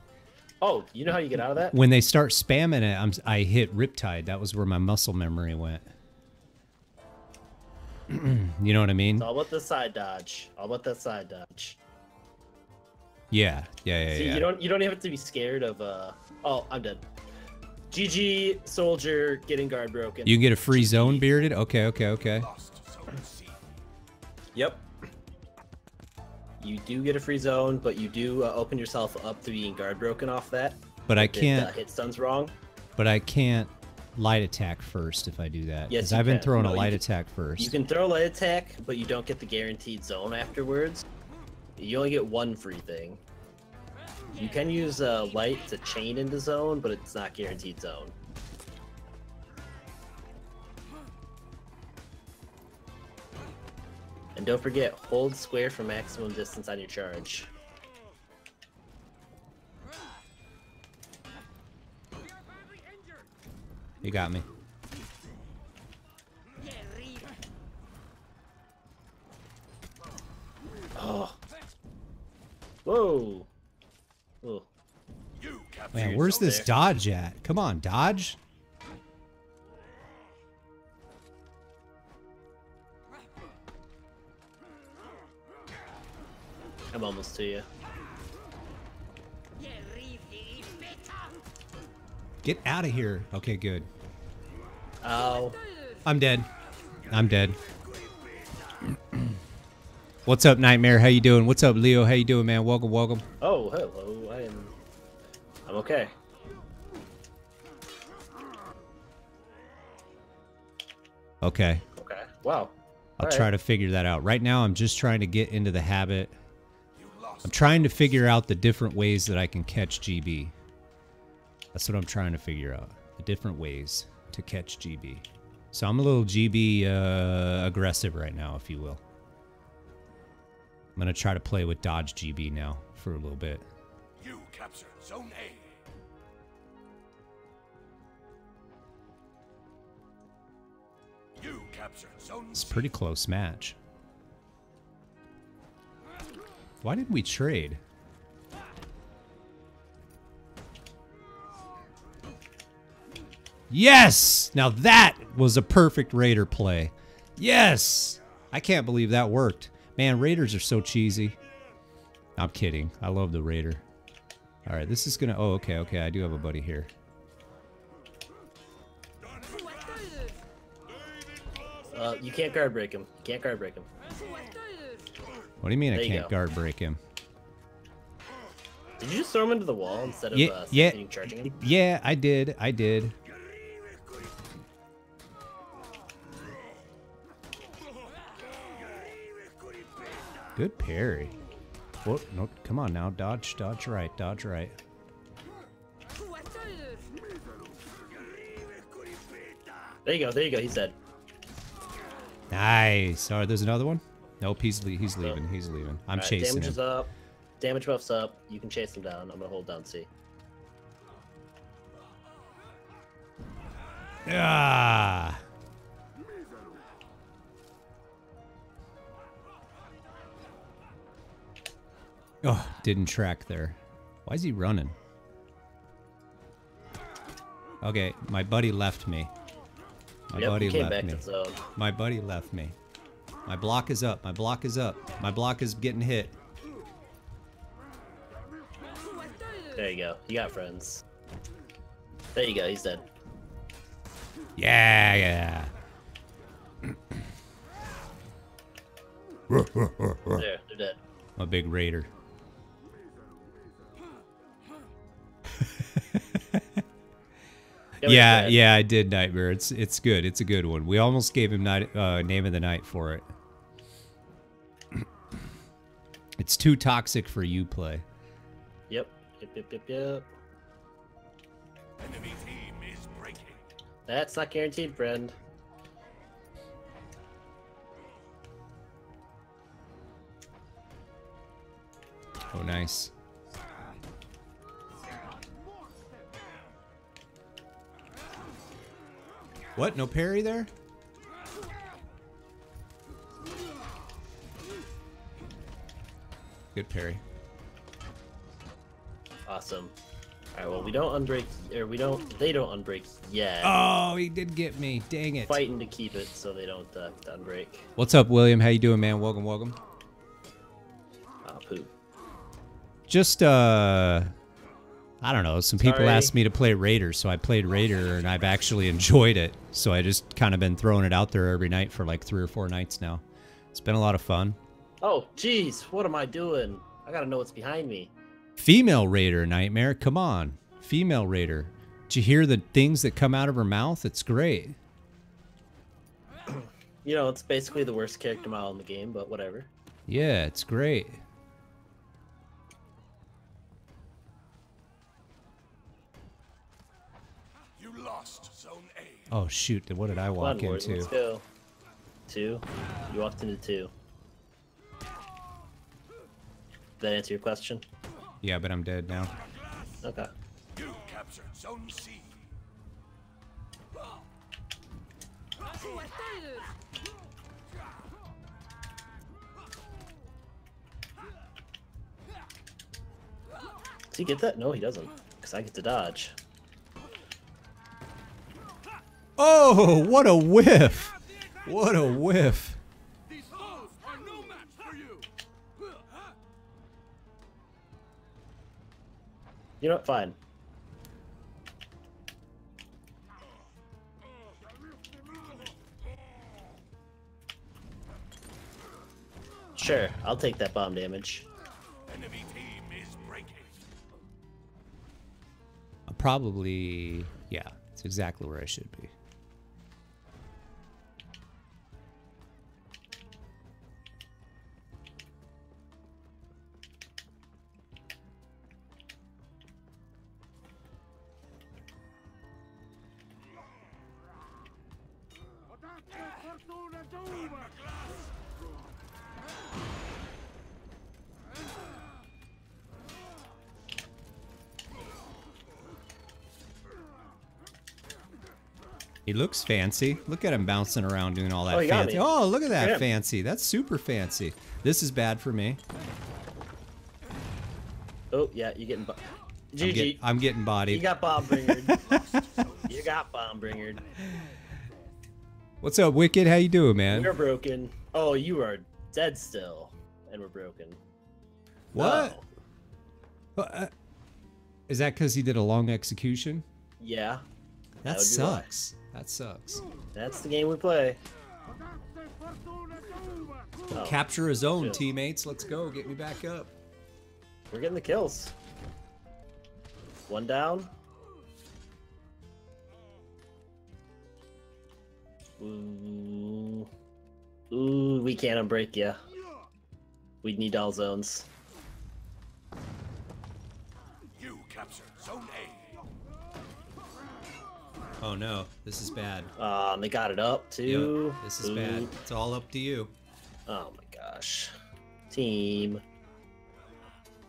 Oh, you know how you get out of that? When they start spamming it, I'm, I hit riptide. That was where my muscle memory went. (clears throat) you know what I mean? It's all about the side dodge. All about that side dodge. Yeah, yeah, yeah, See, yeah. you don't you don't have to be scared of uh oh, I'm dead. GG soldier getting guard broken. You can get a free zone bearded? Okay, okay, okay. Lost Zone C. Yep. You do get a free zone, but you do uh, open yourself up to being guard broken off that. But I uh, can't hit stuns wrong. but I can't light attack first if I do that. Yes, I've been can. throwing No, a light can- attack first. You can throw light attack, but you don't get the guaranteed zone afterwards. You only get one free thing. You can use uh, light to chain into zone, but it's not guaranteed zone. And don't forget, hold square for maximum distance on your charge. You got me. Oh. Whoa. Oh. You captured Man, where's this dodge at? Come on, dodge. I'm almost to you. Get out of here. Okay, good. Oh. I'm dead. I'm dead. (clears throat) What's up, Nightmare? How you doing? What's up, Leo? How you doing, man? Welcome, welcome. Oh, hello. I am. I'm okay. Okay. Okay. Wow. I'll try to figure that out. Right now, I'm just trying to get into the habit. I'm trying to figure out the different ways that I can catch GB. That's what I'm trying to figure out. The different ways to catch GB. So I'm a little GB uh, aggressive right now, if you will. I'm going to try to play with dodge GB now for a little bit. You captured Zone A. You captured Zone It's a pretty close match. Why did we trade? Yes! Now that was a perfect Raider play. Yes! I can't believe that worked. Man, Raiders are so cheesy. I'm kidding. I love the Raider. All right, this is gonna. Oh, okay, okay. I do have a buddy here. Uh, you can't guard break him. You can't guard break him. What do you mean I There you can't guard break him? Did you just throw him into the wall instead of Yeah, uh, yeah. charging him? Yeah, I did. I did. Good parry. What? No, come on now. Dodge, dodge right, dodge right. There you go. There you go. He's dead. Nice. All right, there's another one. Nope, he's le- he's leaving. He's leaving. I'm Alright, chasing damage him. is up. Damage buff's up. You can chase him down. I'm gonna hold down C. Ah. Oh, didn't track there. Why is he running? Okay, my buddy left me. My yep, buddy left me. My buddy left me. My block is up. My block is up. My block is getting hit. There you go. You got friends. There you go. He's dead. Yeah, yeah. there, they're dead. I'm a big raider. yeah, yeah, I did Nightmare. It's it's good. It's a good one. We almost gave him night, uh, name of the night for it. It's too toxic for you play. Yep. Yep. Yep. Yep. Yep. Enemy team is breaking. That's not guaranteed, friend. Oh, nice. What? No parry there? Good parry. Awesome. All right. Well, we don't unbreak, or we don't. They don't unbreak yet. Oh, he did get me. Dang it. Fighting to keep it so they don't uh, unbreak. What's up, William? How you doing, man? Welcome, welcome. Ah, poop. Just uh I don't know, some people asked me to play Raider, so I played Raider and I've actually enjoyed it. So I just kind of been throwing it out there every night for like 3 or 4 nights now. It's been a lot of fun. Oh, jeez. What am I doing? I gotta know what's behind me. Female Raider Nightmare, come on. Female Raider. Did you hear the things that come out of her mouth? It's great. (clears throat) You know, it's basically the worst character model in the game, but whatever. Yeah, it's great. You lost Zone A. Oh shoot, what did I Come on, walk into? let's go. Two. You walked into two. That answer your question? Yeah, but I'm dead now. Okay. You captured Zone C. Does he get that? No, he doesn't. Because I get to dodge. Oh, what a whiff. What a whiff. You know what? Fine. Sure, I'll take that bomb damage. Enemy team is breaking. Uh, probably, yeah, it's exactly where I should be. He looks fancy. Look at him bouncing around doing all that Oh, fancy. Oh, look at that Yeah. fancy. That's super fancy. This is bad for me. Oh, yeah, you're getting. Bo- I'm, GG. get- I'm getting body. you got bomb bringered. (laughs) you got bomb bringered. What's up, Wicked? How you doing, man? We're broken. Oh, you are dead still. And we're broken. What? Oh, uh, Is that because he did a long execution? yeah, That, That would be why. sucks. That sucks. that's the game we play. Oh, Capture his own, Shit. teammates. Let's go. Get me back up. We're getting the kills. One down. Ooh. Ooh, we can't unbreak ya. We'd need all zones. Oh no, this is bad. Um, they got it up too. Yep, this is bad. It's all up to you. Oh my gosh. Team.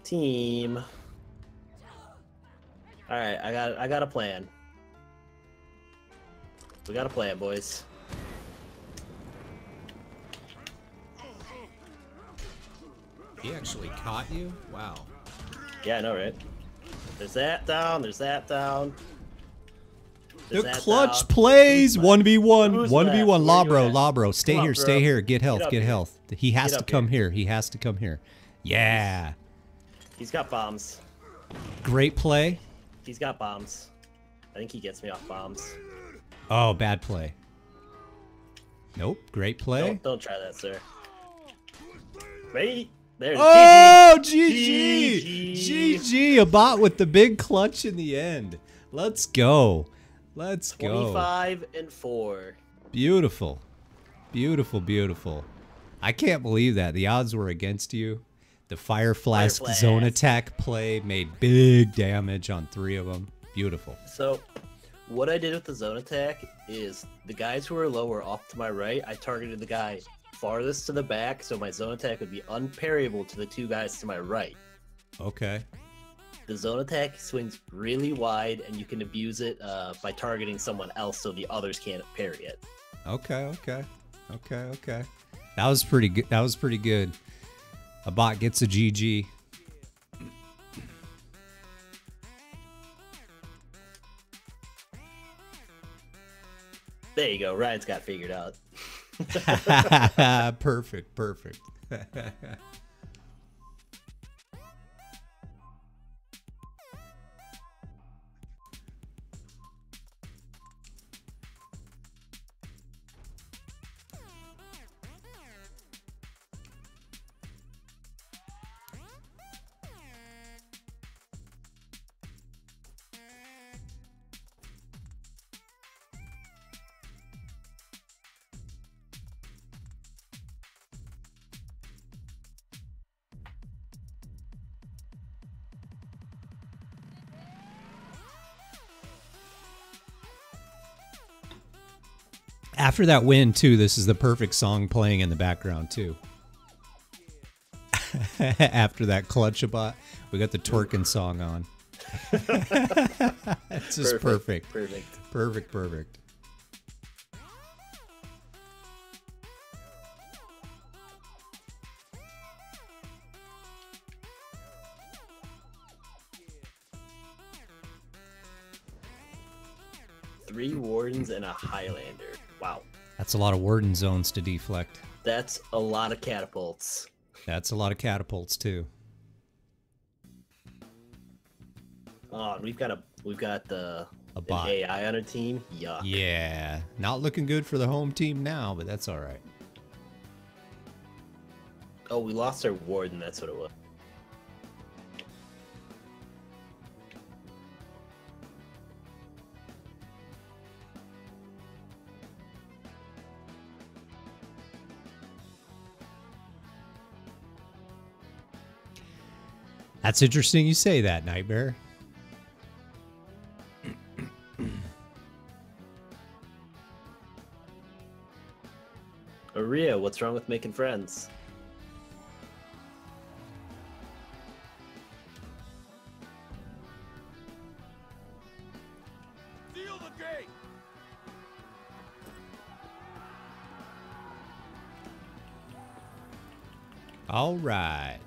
Team. Alright, I got I got a plan. We got a plan, boys. He actually caught you? Wow. Yeah, I know, right? There's that down, there's that down. The clutch down. plays one v one, one v one. Labro. Labro, stay on, here, stay here. Get health, get here. health. He has Get to come here. He has to come here. Yeah, He's got bombs. great play. He's got bombs. I think he gets me off bombs. Oh, bad play. Nope, great play. Don't, don't try that, sir. Wait. There's Oh, GG! GG. GG! A bot with the big clutch in the end. Let's go. Let's go. 25 and 4. Beautiful. Beautiful, beautiful. I can't believe that. The odds were against you. The Fire Flask Flask. zone attack play made big damage on three of them. Beautiful. So, what I did with the zone attack is the guys who were lower off to my right, I targeted the guy farthest to the back, so my zone attack would be unparryable to the two guys to my right. Okay. The zone attack swings really wide, and you can abuse it uh, by targeting someone else so the others can't parry it. Okay, okay. Okay, okay. That was pretty good. That was pretty good. A bot gets a GG. There you go. Ryan's got figured out. (laughs) (laughs) perfect, perfect. (laughs) After that win, too, this is the perfect song playing in the background, too. (laughs) After that clutch about, we got the twerking song on. (laughs) it's just perfect. Perfect. Perfect, perfect. Three wardens and a Highlander. That's a lot of warden zones to deflect. That's a lot of catapults. That's a lot of catapults, too. Oh, and we've got a we've got the A bot. AI on our team. Yuck. Yeah. Not looking good for the home team now, but that's all right. Oh, we lost our warden. That's what it was. That's interesting you say that, Nightmare. (clears throat) Aria, what's wrong with making friends? Seal the gate! All right.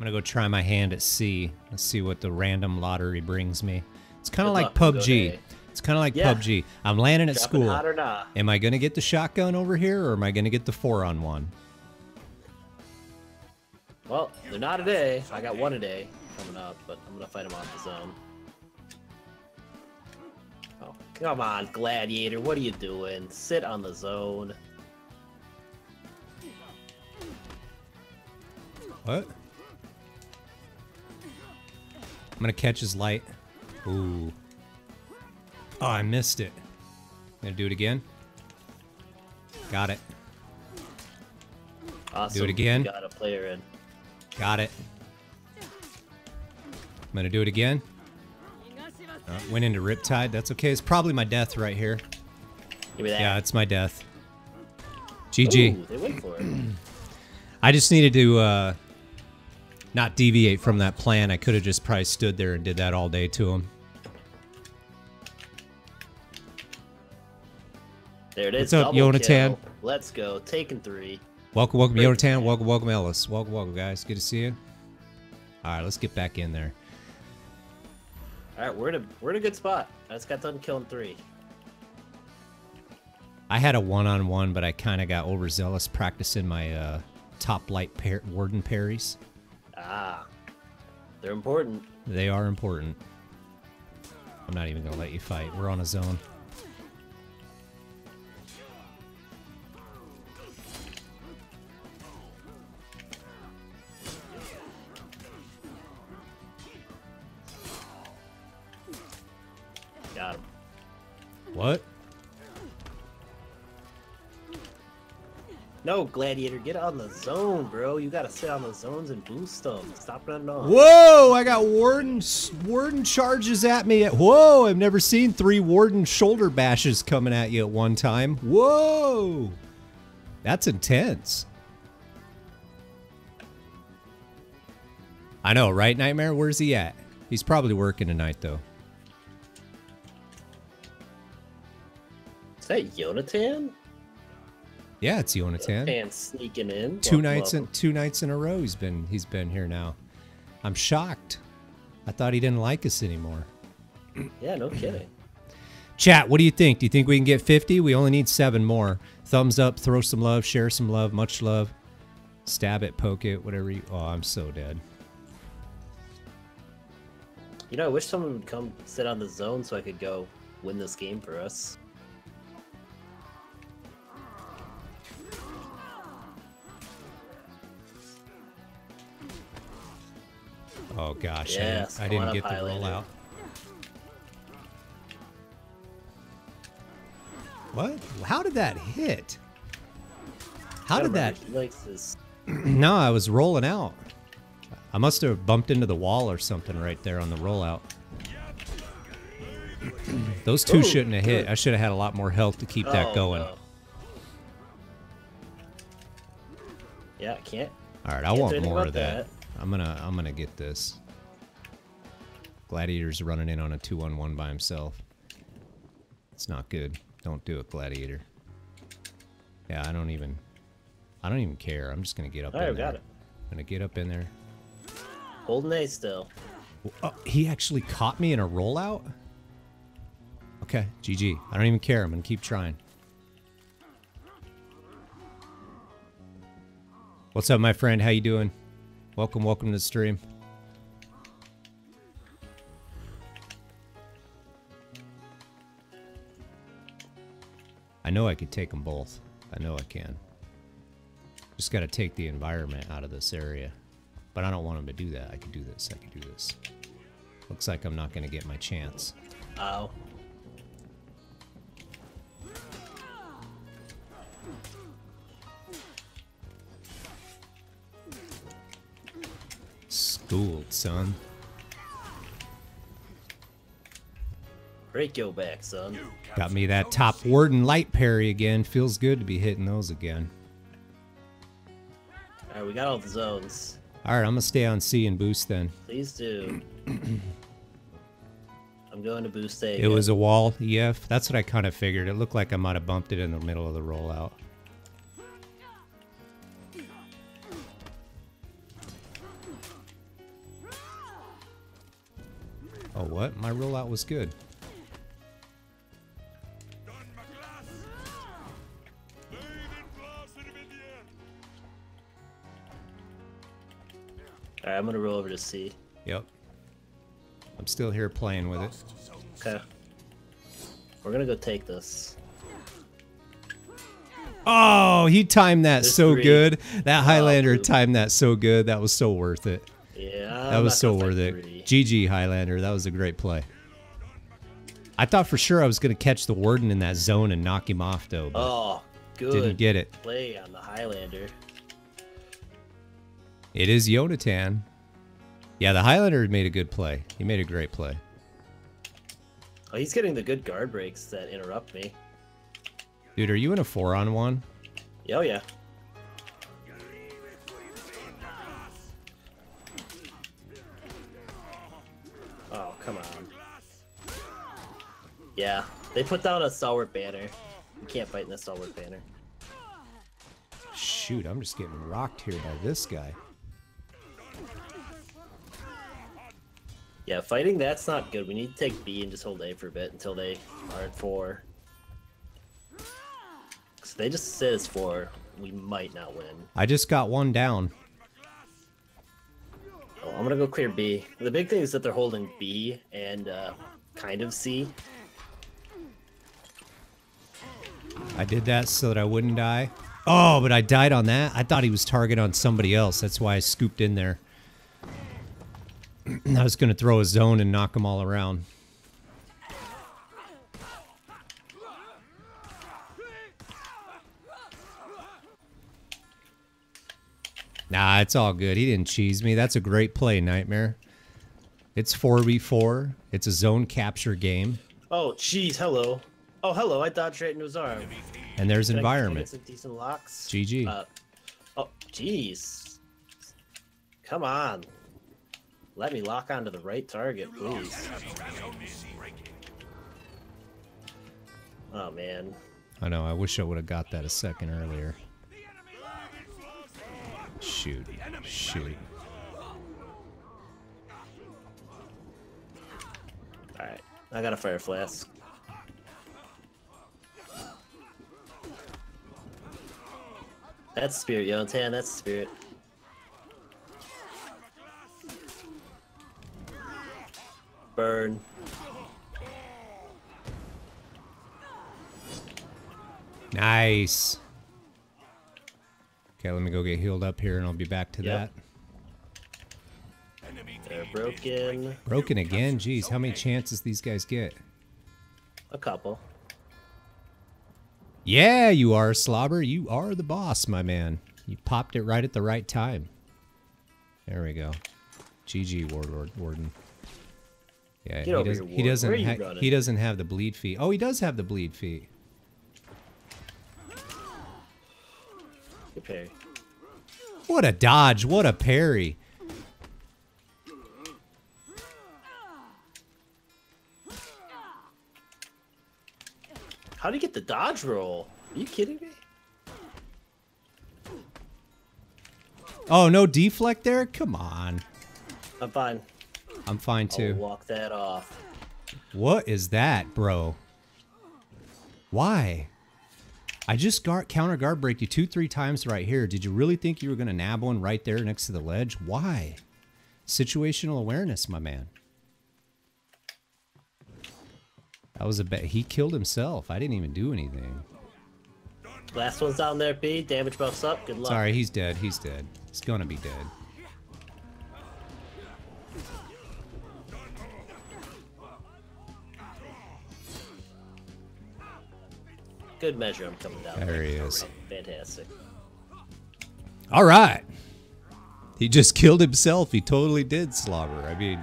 To go try my hand at C. Let's see what the random lottery brings me. It's kind of like luck, we'll go to PUBG. It's kind of like Yeah. PUBG. I'm landing at Dropping school. hot or not? Am I going to get the shotgun over here or am I going to get the four on one? Well, they're not today. I got one a day coming up, but I'm gonna fight them off the zone. Oh, come on, Gladiator. What are you doing? Sit on the zone. What? I'm gonna catch his light. Ooh. Oh, I missed it. I'm gonna do it again. Got it. Awesome. Do it again. Got a player in. Got it. I'm gonna do it again. Uh, went into Riptide. That's okay. It's probably my death right here. Yeah, it's my death. GG. Ooh, (clears throat) I just needed to uh, not deviate from that plan. I could have just probably stood there and did that all day to him. There it is. What's up, Yonatan? kill. Let's go. Taking three. Welcome, welcome. Yonatan. Welcome, welcome, Ellis. Welcome, welcome, guys. Good to see you. All right, let's get back in there. All right, we're in a we're in a good spot. I just got done killing three. I had a one-on-one, but I kind of got overzealous practicing my uh, top light par- warden parries. They're important. They are important. I'm not even gonna let you fight. We're on a zone. Gladiator, get on the zone, bro. You gotta sit on the zones and boost them. Stop running off. Whoa! I got Warden Warden charges at me. At, whoa! I've never seen three Warden shoulder bashes coming at you at one time. Whoa! That's intense. I know, right, Nightmare? Where's he at? He's probably working tonight, though. Is that Yonatan? Yeah, it's Yonatan. And sneaking in. Two Welcome, nights in two nights in a row. He's been he's been here now. I'm shocked. I thought he didn't like us anymore. (clears throat) Yeah, no kidding. Chat, what do you think? Do you think we can get 50? We only need seven more. Thumbs up, throw some love, share some love, much love. Stab it, poke it, whatever you. Oh, I'm so dead. You know, I wish someone would come sit on the zone so I could go win this game for us. Oh gosh, I didn't, I didn't get the rollout. What? How did that hit? How did that? remember, He likes this. (clears throat) No, I was rolling out. I must have bumped into the wall or something right there on the rollout. (clears throat) Those two Ooh, shouldn't have hit. good. I should have had a lot more health to keep that Oh, going. no. Yeah, I can't. All right, I Can't want more of that. that. I'm gonna I'm gonna get this. Gladiator's running in on a two on one by himself. It's not good. Don't do it, Gladiator. Yeah, I don't even I don't even care. I'm just gonna get up All right, in there. I got it. I'm gonna get up in there. Holding A still. Oh, he actually caught me in a rollout? Okay, GG. I don't even care. I'm gonna keep trying. What's up, my friend? How you doing? Welcome, welcome to the stream. I know I could take them both. I know I can. Just got to take the environment out of this area. But I don't want him to do that. I can do this. I can do this. Looks like I'm not to get my chance. Ow. Schooled, son. Break your back, son. Got me that top C. warden light parry again. Feels good to be hitting those again. Alright, we got all the zones. All right, I'm going to stay on C and boost then. Please do. (clears throat) I'm going to boost A. It was a wall EF. That's what I kind of figured. It looked like I might have bumped it in the middle of the rollout. Oh, what? My rollout was good. Don McGlass. Bathe in glass and Indian. Alright, I'm gonna roll over to C. Yep. I'm still here playing with it. Lost Zone C. Okay. We're gonna go take this. Oh, he timed that There's so three. good. That Highlander blue. timed that so good. That was so worth it. Yeah. That I'm was not so worth fight it. GG Highlander. That was a great play. I thought for sure I was going to catch the warden in that zone and knock him off though, Oh, good. didn't get it. play on the Highlander. It is Yonatan. Yeah, the Highlander made a good play. He made a great play. Oh, he's getting the good guard breaks that interrupt me. Dude, are you in a four on one? Oh yeah. Yeah, they put down a stalwart banner. You can't fight in a stalwart banner. Shoot, I'm just getting rocked here by this guy. Yeah, fighting that's not good. We need to take B and just hold A for a bit until they are at four. So they just sit as four. We might not win. I just got one down. Oh, I'm gonna go clear B. The big thing is that they're holding B and uh, kind of C. I did that so that I wouldn't die. Oh, but I died on that? I thought he was target on somebody else. That's why I scooped in there. (clears throat) I was going to throw a zone and knock them all around. Nah, it's all good. He didn't cheese me. That's a great play, Nightmare. It's 4v4. It's a zone capture game. Oh, jeez. Hello. Oh, hello, I dodged right into his arm. And there's Can I- can I environment. some decent locks. GG. Uh, oh, jeez. Come on. Let me lock onto the right target, please. Oh, man. I know. I wish I would have got that a second earlier. Shoot. Shoot. Alright, I got a fire flask. That's spirit, Yontan, that's spirit. Burn. Nice. Okay, let me go get healed up here and I'll be back to Yep. that. They're broken. Broken again? Jeez, how many chances these guys get? A couple. Yeah, you are, Slobber. You are the boss, my man. You popped it right at the right time. There we go. GG, Warlord Warden. Yeah, he, does, he doesn't. Where are you ha- he doesn't have the bleed feat. Oh, he does have the bleed feat. What a dodge! What a parry! How do you get the dodge roll? Are you kidding me? Oh, no deflect there? Come on. I'm fine. I'm fine I'll too. walk that off. What is that, bro? Why? I just guard, counter guard break you two, three times right here. Did you really think you were going to nab one right there next to the ledge? Why? Situational awareness, my man. That was a bet. He killed himself. I didn't even do anything. Last one's down there, B. Damage buffs up. Good luck. Sorry, he's dead. He's dead. He's gonna be dead. Good measure. I'm coming down. There he is. Fantastic. All right. He just (laughs) killed himself. He totally did, Slobber. I mean,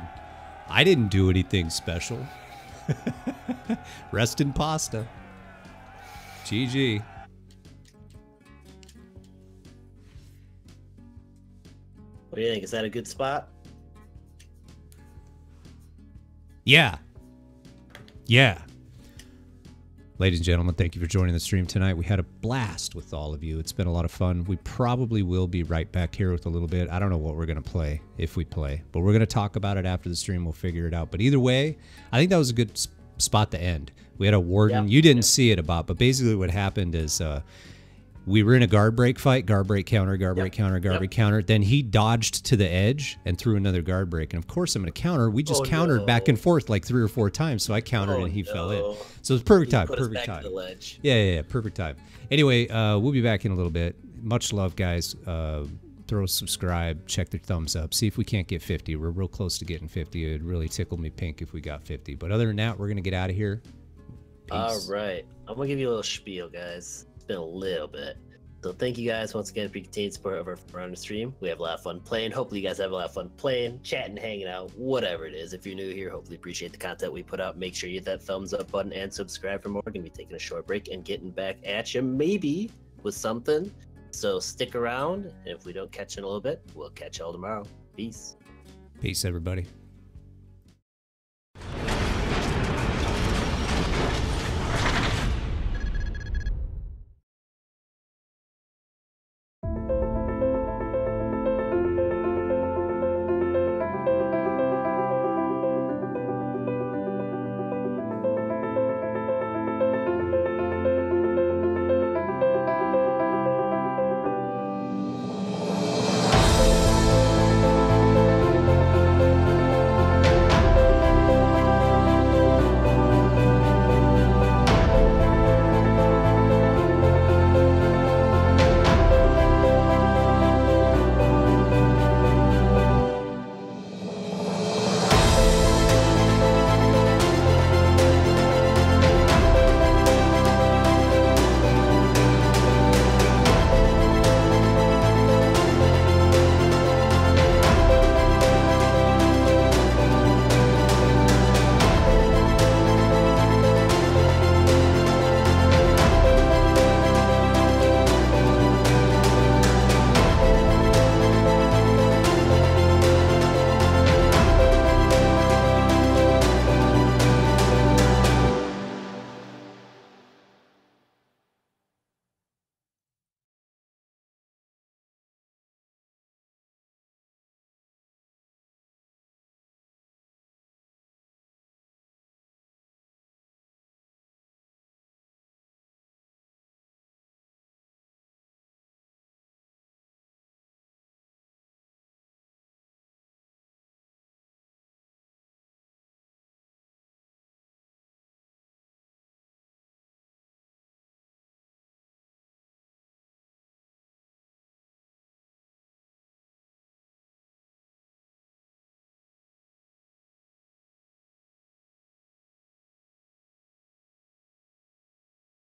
I didn't do anything special. (laughs) Rest in pasta. GG. What do you think? Is that a good spot? Yeah. Yeah. Ladies and gentlemen, thank you for joining the stream tonight. We had a blast with all of you. It's been a lot of fun. We probably will be right back here with a little bit. I don't know what we're going to play if we play, but we're going to talk about it after the stream. We'll figure it out. But either way, I think that was a good spot to end. We had a warden. Yeah. You didn't see it about, but basically what happened is uh, we were in a guard break fight, guard break counter, guard break counter, guard Yep. break counter. Then he dodged to the edge and threw another guard break. And of course, I'm going to counter. We just Oh, countered back and forth like three or four times. So I countered Oh, and he fell in. So it's perfect time. Perfect time. to the. Yeah, yeah, yeah, perfect time. Anyway, uh, we'll be back in a little bit. Much love, guys. Uh, throw a subscribe, check their thumbs up. See if we can't get 50. We're real close to getting 50. It'd really tickle me pink if we got 50. But other than that, we're gonna get out of here. All Peace. right. I'm gonna give you a little spiel, guys. Been a little bit. So thank you guys once again for your continued support of our around the stream. We have a lot of fun playing. Hopefully you guys have a lot of fun playing, chatting, hanging out, whatever it is. If you're new here, hopefully appreciate the content we put out. Make sure you hit that thumbs up button and subscribe for more. We're gonna be taking a short break and getting back at you, maybe with something. So stick around, and if we don't catch in a little bit, we'll catch y'all tomorrow. Peace. Peace, everybody.